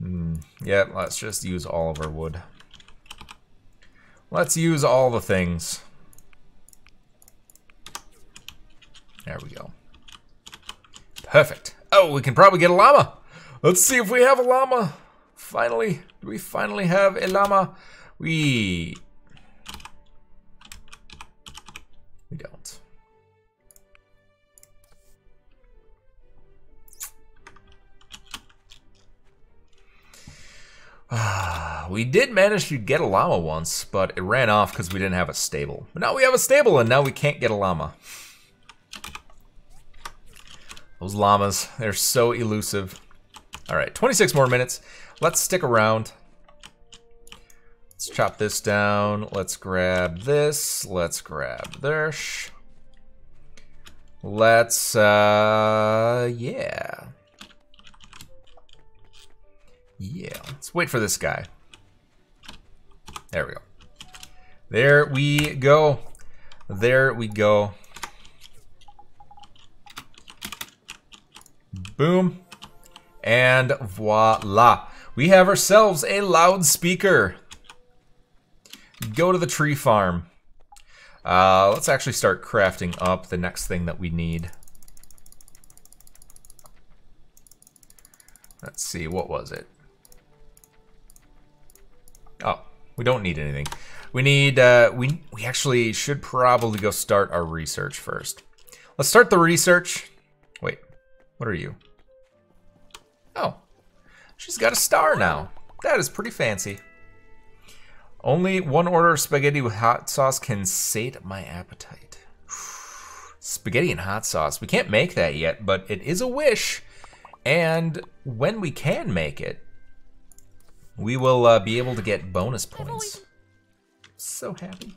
Hmm. Yeah, let's just use all of our wood. Let's use all the things. There we go. Perfect. Oh, we can probably get a llama. Let's see if we have a llama. Finally, do we finally have a llama? We we did manage to get a llama once, but it ran off because we didn't have a stable. But now we have a stable and now we can't get a llama. Those llamas, they're so elusive. All right, 26 more minutes. Let's stick around. Let's chop this down. Let's grab this. Let's grab this. Let's, uh, yeah. Yeah, let's wait for this guy. There we go. There we go. There we go. Boom. And voila. We have ourselves a loudspeaker. Go to the tree farm. Uh, let's actually start crafting up the next thing that we need. Let's see, what was it? Oh, we don't need anything. We need, uh, we, we actually should probably go start our research first. Let's start the research. Wait, what are you? Oh, she's got a star now. That is pretty fancy. Only one order of spaghetti with hot sauce can sate my appetite. spaghetti and hot sauce. We can't make that yet, but it is a wish. And when we can make it, we will uh, be able to get bonus points. So happy.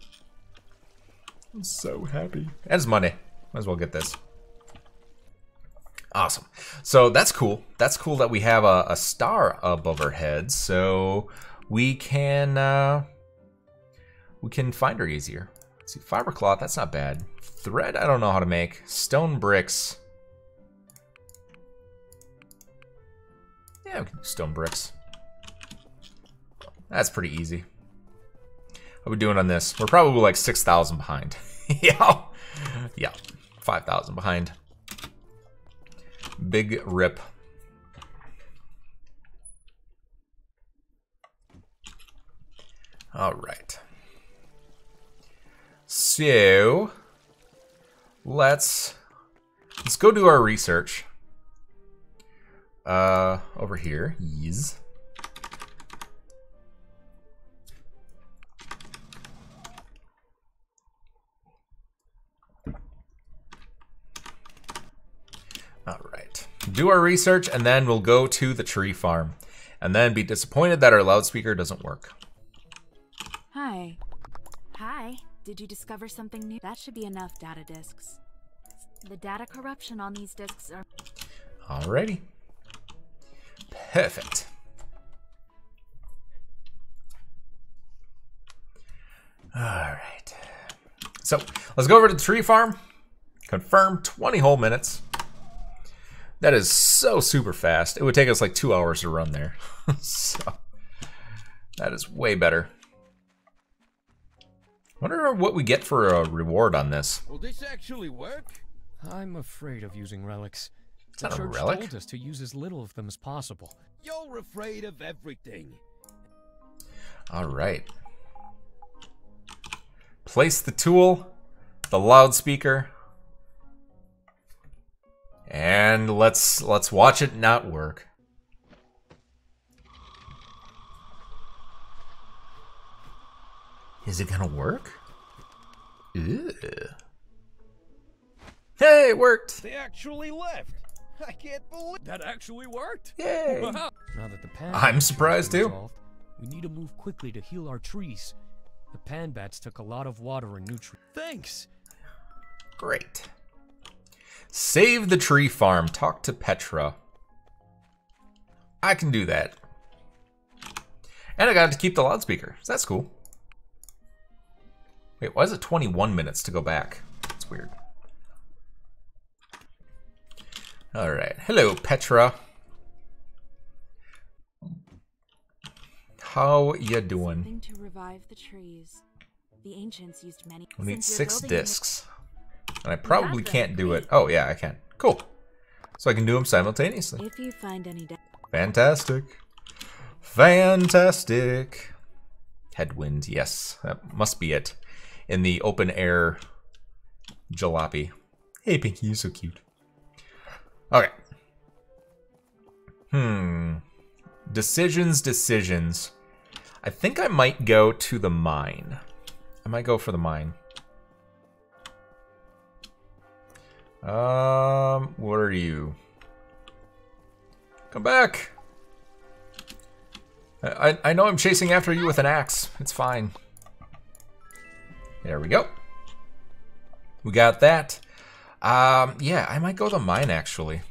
I'm so happy. And it's Monday. Might as well get this. Awesome. So that's cool. That's cool that we have a, a star above our heads, so we can uh, we can find her easier. Let's see, fiber cloth. That's not bad. Thread. I don't know how to make. Stone bricks. Yeah, we can do stone bricks. That's pretty easy. How we doing on this? We're probably like 6,000 behind. yeah. Yeah. 5,000 behind. Big rip. All right. So let's let's go do our research. Uh, over here, yes. Do our research and then we'll go to the tree farm and then be disappointed that our loudspeaker doesn't work. Hi. Hi. Did you discover something new? That should be enough data disks. The data corruption on these disks are. Alrighty. Perfect. Alright. So, let's go over to the tree farm. Confirm 20 whole minutes. That is so super fast. It would take us like two hours to run there. so, that is way better. Wonder what we get for a reward on this. Will this actually work? I'm afraid of using relics. Is The that a church relic? told us to use as little of them as possible. You're afraid of everything. All right. Place the tool, the loudspeaker, and let's let's watch it not work. Is it gonna work? Ew. Hey, it worked! They actually left. I can't believe That actually worked! Yay! Now that the pan I'm surprised too. resolved, We need to move quickly to heal our trees. The panbats took a lot of water and nutrients. Thanks! Great. Save the tree farm. Talk to Petra. I can do that. And I got to keep the loudspeaker. So that's cool. Wait, why is it 21 minutes to go back? That's weird. All right. Hello, Petra. How you doing? Something to revive the trees. The ancients used many. We need six building a new- discs. And I probably can't do it. Oh, yeah, I can. Cool. So I can do them simultaneously. If you find any. Fantastic. Fantastic. Headwind, yes. That must be it. In the open air jalopy. Hey, Pinky, you're so cute. Okay. Hmm. Decisions, decisions. I think I might go to the mine. I might go for the mine. Um, what are you? Come back. I, I know I'm chasing after you with an axe. It's fine. There we go. We got that. Um, yeah, I might go to mine actually.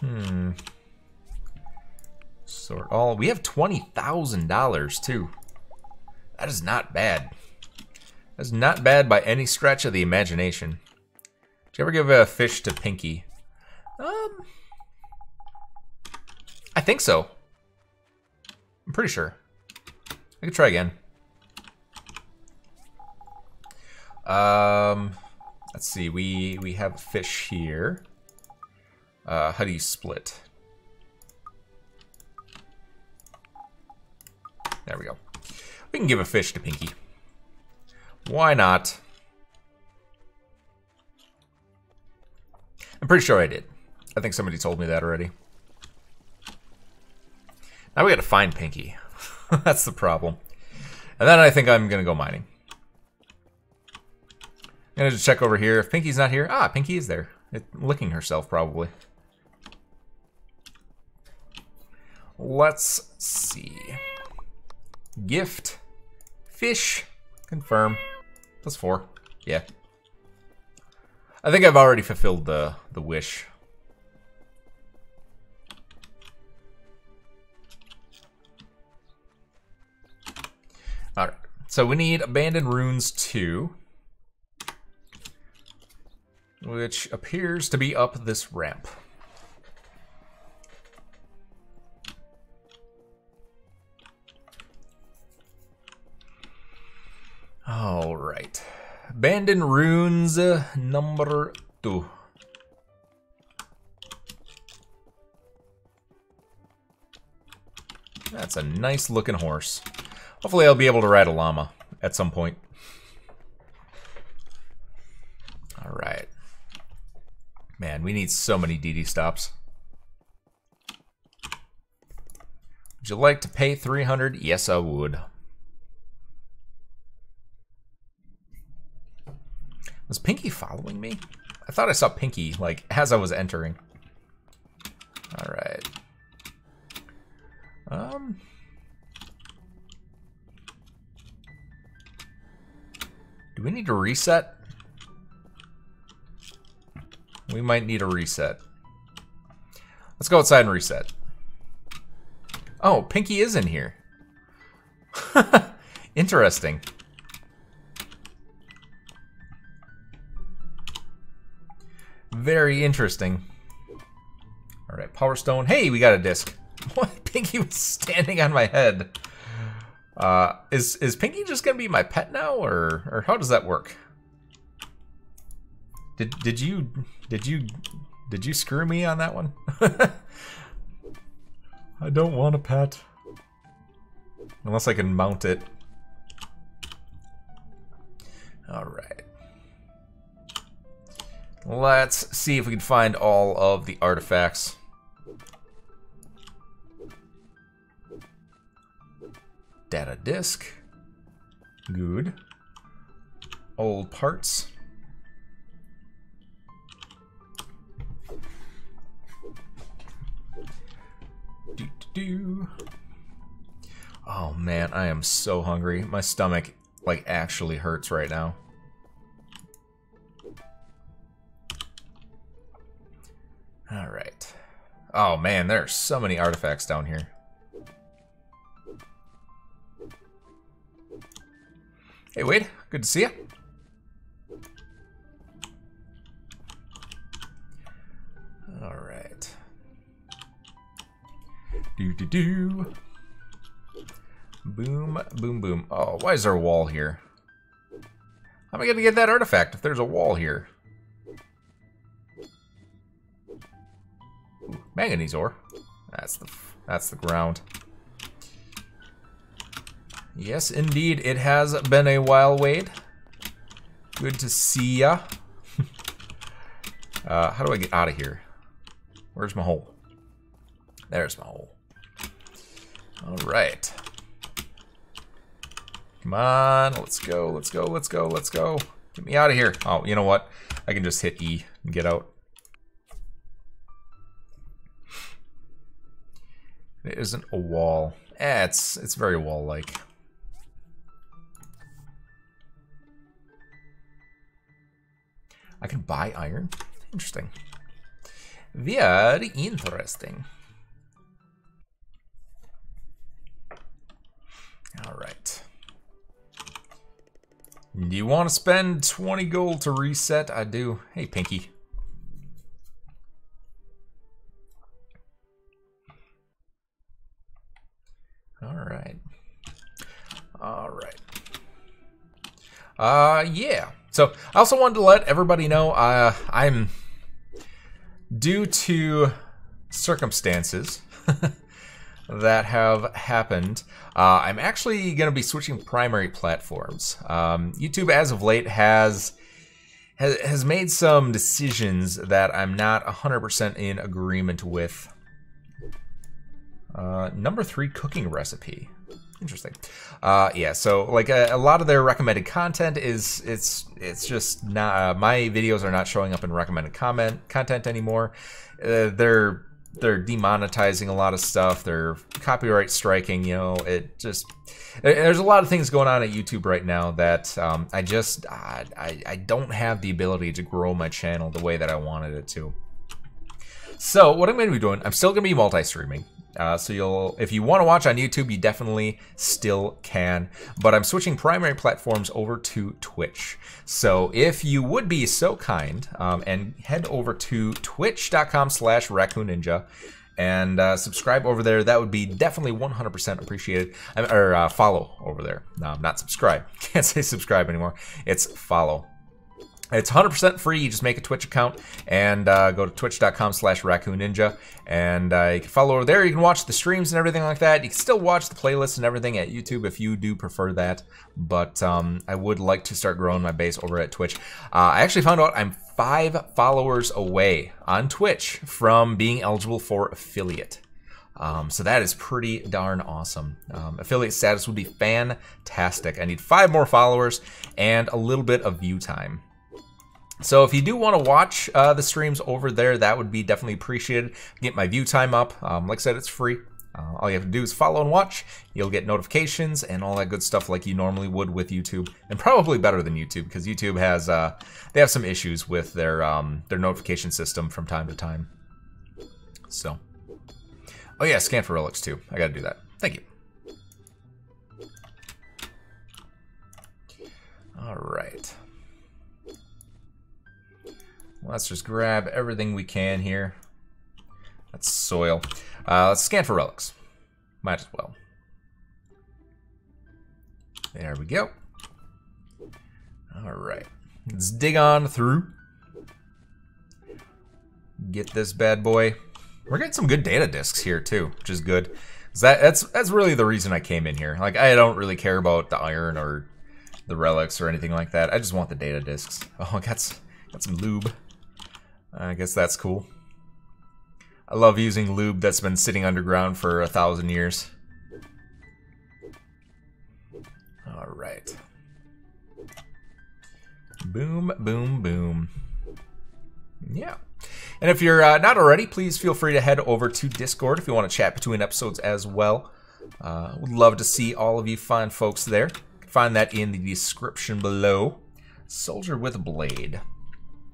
Hmm. Sort all. We have twenty thousand dollars too. That is not bad. That's not bad by any stretch of the imagination. Did you ever give a fish to Pinky? Um, I think so. I'm pretty sure. I could try again. Um, let's see. We we have a fish here. Uh, how do you split? There we go. We can give a fish to Pinky. Why not? I'm pretty sure I did. I think somebody told me that already. Now we gotta find Pinky. That's the problem. And then I think I'm gonna go mining. I'm gonna just check over here. If Pinky's not here, ah, Pinky is there. It, licking herself, probably. Let's see. Gift. Fish. Confirm. Plus four. Yeah. I think I've already fulfilled the, the wish. Alright. So we need Abandoned Ruins 2. Which appears to be up this ramp. Right. Abandoned Ruins uh, number two. That's a nice looking horse. Hopefully I'll be able to ride a llama at some point. Alright. Man, we need so many DD stops. Would you like to pay 300? Yes, I would. Was Pinky following me? I thought I saw Pinky, like, as I was entering. Alright. Um... Do we need to reset? We might need a reset. Let's go outside and reset. Oh, Pinky is in here. Interesting. Very interesting. All right, Power Stone. Hey, we got a disc. What? Pinky was standing on my head. Uh, is is Pinky just gonna be my pet now, or or how does that work? Did did you did you did you screw me on that one? I don't want a pet. Unless I can mount it. Alright. Let's see if we can find all of the artifacts. Data disk. Good. Old parts. Do, do. Oh man, I am so hungry. My stomach like actually hurts right now. All right. Oh man, there are so many artifacts down here. Hey Wade, good to see you. All right. Do do do. Boom, boom, boom. Oh, why is there a wall here? How am I gonna get that artifact if there's a wall here? Manganese ore. That's the that's the ground. Yes, indeed, it has been a while, Wade. Good to see ya. uh, how do I get out of here? Where's my hole? There's my hole. All right. Come on, let's go, let's go, let's go, let's go. Get me out of here. Oh, you know what? I can just hit E and get out. It isn't a wall. Eh, it's, it's very wall-like. I can buy iron? Interesting. Very interesting. All right. Do you want to spend 20 gold to reset? I do. Hey, Pinky. All right. All right. Uh, yeah. So I also wanted to let everybody know uh, I'm due to circumstances that have happened. Uh, I'm actually going to be switching primary platforms. Um, YouTube, as of late, has has, has made some decisions that I'm not 100% in agreement with. Uh, number three cooking recipe. Interesting. Uh, yeah, so like a, a, lot of their recommended content is it's it's just not uh, my videos are not showing up in recommended comment content anymore. Uh, they're they're demonetizing a lot of stuff. They're copyright striking. You know, it just there's a lot of things going on at YouTube right now that um, I just I, I don't have the ability to grow my channel the way that I wanted it to. So what I'm going to be doing, I'm still going to be multi-streaming. Uh, so you'll, if you want to watch on YouTube, you definitely still can. But I'm switching primary platforms over to Twitch. So if you would be so kind um, and head over to twitch.com slash raccoon ninja, and uh, subscribe over there. That would be definitely 100% appreciated. Or uh, follow over there. No, not subscribe. Can't say subscribe anymore. It's follow. It's 100% free. You just make a Twitch account and uh, go to twitch.com slash raccoon ninja. And uh, you can follow over there. You can watch the streams and everything like that. You can still watch the playlists and everything at YouTube if you do prefer that. But um, I would like to start growing my base over at Twitch. Uh, I actually found out I'm five followers away on Twitch from being eligible for affiliate. Um, so that is pretty darn awesome. Um, affiliate status would be fantastic. I need five more followers and a little bit of view time. So if you do want to watch uh, the streams over there, that would be definitely appreciated. Get my view time up. Um, like I said, it's free. Uh, all you have to do is follow and watch. You'll get notifications and all that good stuff like you normally would with YouTube, and probably better than YouTube because YouTube has uh, they have some issues with their um, their notification system from time to time. So, oh yeah, scan for relics too. I got to do that. Thank you. All right. Let's just grab everything we can here. That's soil. Uh, let's scan for relics. Might as well. There we go. All right. Let's dig on through. Get this bad boy. We're getting some good data discs here too, which is good. That, that's that's really the reason I came in here. Like I don't really care about the iron or the relics or anything like that. I just want the data discs. Oh, I got got some lube. I guess that's cool. I love using lube that's been sitting underground for a thousand years. All right. Boom, boom, boom. Yeah. And if you're uh, not already, please feel free to head over to Discord if you want to chat between episodes as well. Uh, would love to see all of you fine folks there. Find that in the description below. Soldier with a blade.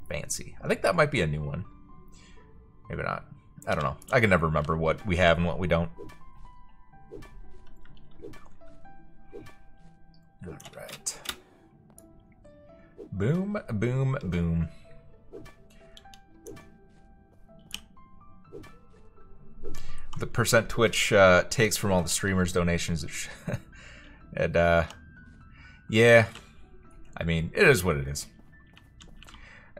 Fancy. I think that might be a new one. Maybe not. I don't know. I can never remember what we have and what we don't. All right. Boom, boom, boom. The percent Twitch uh, takes from all the streamers' donations. and, uh, yeah. I mean, it is what it is.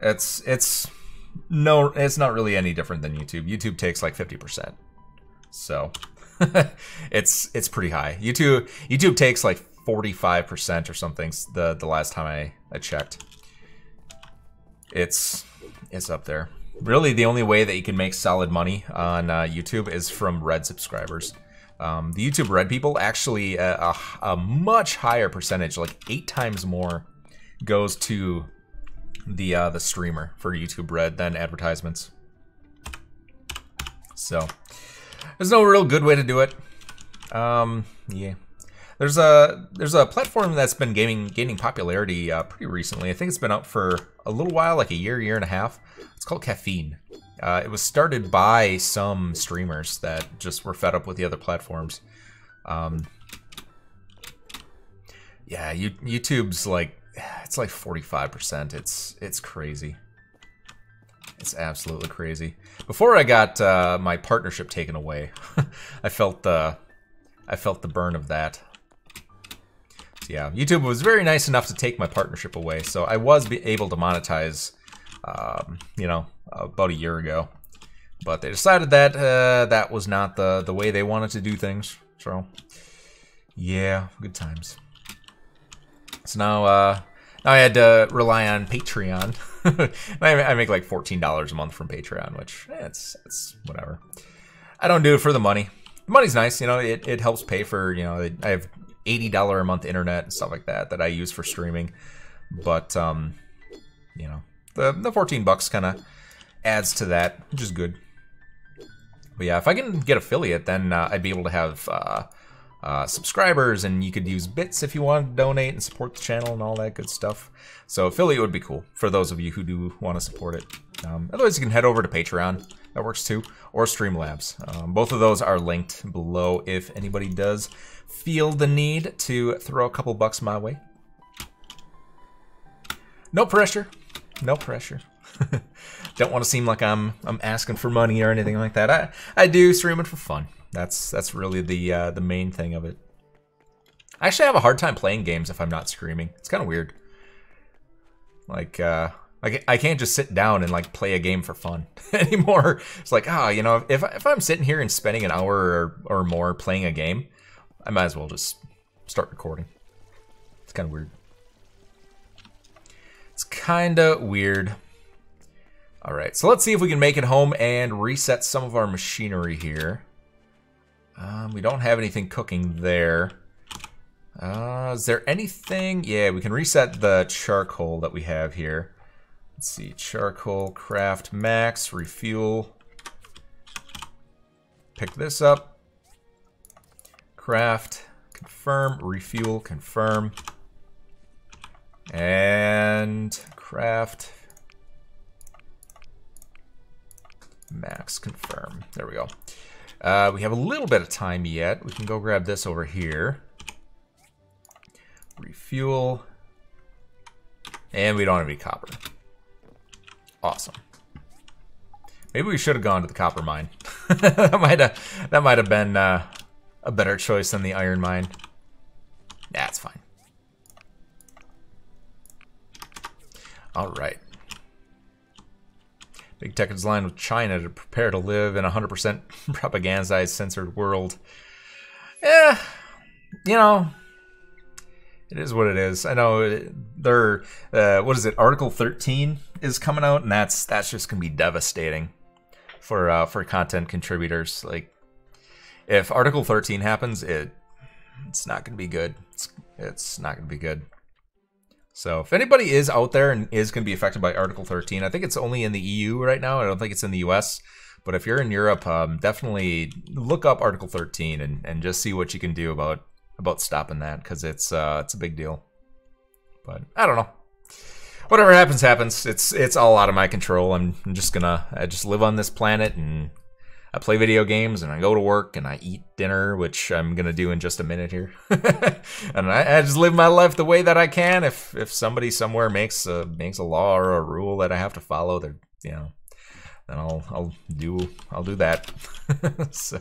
It's, it's, no, it's not really any different than YouTube. YouTube takes like 50%. So, it's, it's pretty high. YouTube, YouTube takes like 45% or something the, the last time I, I checked. It's, it's up there. Really, the only way that you can make solid money on uh, YouTube is from red subscribers. Um, the YouTube red people actually uh, a, a much higher percentage, like eight times more, goes to the uh, the streamer for YouTube Red than advertisements. So there's no real good way to do it. Um, yeah, there's a there's a platform that's been gaining gaining popularity uh, pretty recently. I think it's been out for a little while, like a year, year and a half. It's called Caffeine. Uh, it was started by some streamers that just were fed up with the other platforms. Um, yeah, you, YouTube's like it's like 45%. It's it's crazy. It's absolutely crazy. Before I got uh, my partnership taken away, I felt the I felt the burn of that. So yeah, YouTube was very nice enough to take my partnership away, so I was able to monetize, um, you know, about a year ago. But they decided that uh, that was not the the way they wanted to do things. So yeah, good times. So now, uh, now I had to rely on Patreon. I, make like fourteen dollars a month from Patreon, which eh, it's it's whatever. I don't do it for the money. The money's nice, you know. It it helps pay for you know. I have eighty dollar a month internet and stuff like that that I use for streaming, but um, you know, the the fourteen bucks kind of adds to that, which is good. But yeah, if I can get affiliate, then uh, I'd be able to have uh, uh, subscribers, and you could use bits if you want to donate and support the channel and all that good stuff. So affiliate would be cool for those of you who do want to support it. Um, otherwise, you can head over to Patreon. That works too, or Streamlabs. Um, both of those are linked below if anybody does feel the need to throw a couple bucks my way. No pressure. No pressure. Don't want to seem like I'm I'm asking for money or anything like that. I I do stream it for fun. That's that's really the uh, the main thing of it. I actually have a hard time playing games if I'm not screaming. It's kind of weird. Like uh, I I can't just sit down and like play a game for fun anymore. It's like ah, oh, you know, if if I'm sitting here and spending an hour or, or more playing a game, I might as well just start recording. It's kind of weird. It's kind of weird. All right, so let's see if we can make it home and reset some of our machinery here. Um, we don't have anything cooking there. Uh, is there anything? Yeah, we can reset the charcoal that we have here. Let's see, charcoal, craft, max, refuel. Pick this up. Craft, confirm, refuel, confirm. And craft, max, confirm. There we go. Uh, we have a little bit of time yet. We can go grab this over here. Refuel. And we don't have any copper. Awesome. Maybe we should have gone to the copper mine. that might have that might have been uh, a better choice than the iron mine. That's fine. All right. Big Tech is aligned with China to prepare to live in a 100% propagandized, censored world. Yeah, you know, it is what it is. I know they're uh, what is it? Article 13 is coming out, and that's that's just gonna be devastating for uh, for content contributors. Like, if Article 13 happens, it it's not gonna be good. It's it's not gonna be good. So if anybody is out there and is going to be affected by Article 13, I think it's only in the EU right now. I don't think it's in the US. But if you're in Europe, um, definitely look up Article 13 and, and just see what you can do about about stopping that because it's uh, it's a big deal. But I don't know. Whatever happens, happens. It's it's all out of my control. I'm, just gonna I just live on this planet and I play video games and I go to work and I eat dinner, which I'm gonna do in just a minute here. and I, I, just live my life the way that I can. If if somebody somewhere makes a makes a law or a rule that I have to follow, they're you know then I'll I'll do I'll do that. so,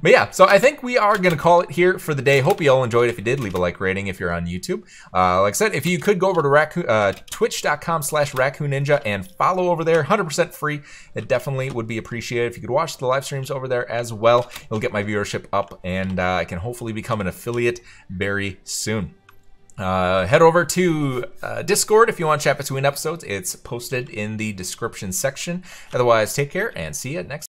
but yeah, so I think we are gonna call it here for the day. Hope you all enjoyed. If you did, leave a like rating if you're on YouTube. Uh, like I said, if you could go over to uh, Twitch.com/slash Raccoon Ninja and follow over there, 100% free. It definitely would be appreciated if you could watch the live streams over there as well. It'll get my viewership up, and uh, I can hopefully become an affiliate very soon. Uh, head over to uh, Discord if you want to chat between episodes. It's posted in the description section. Otherwise, take care and see you next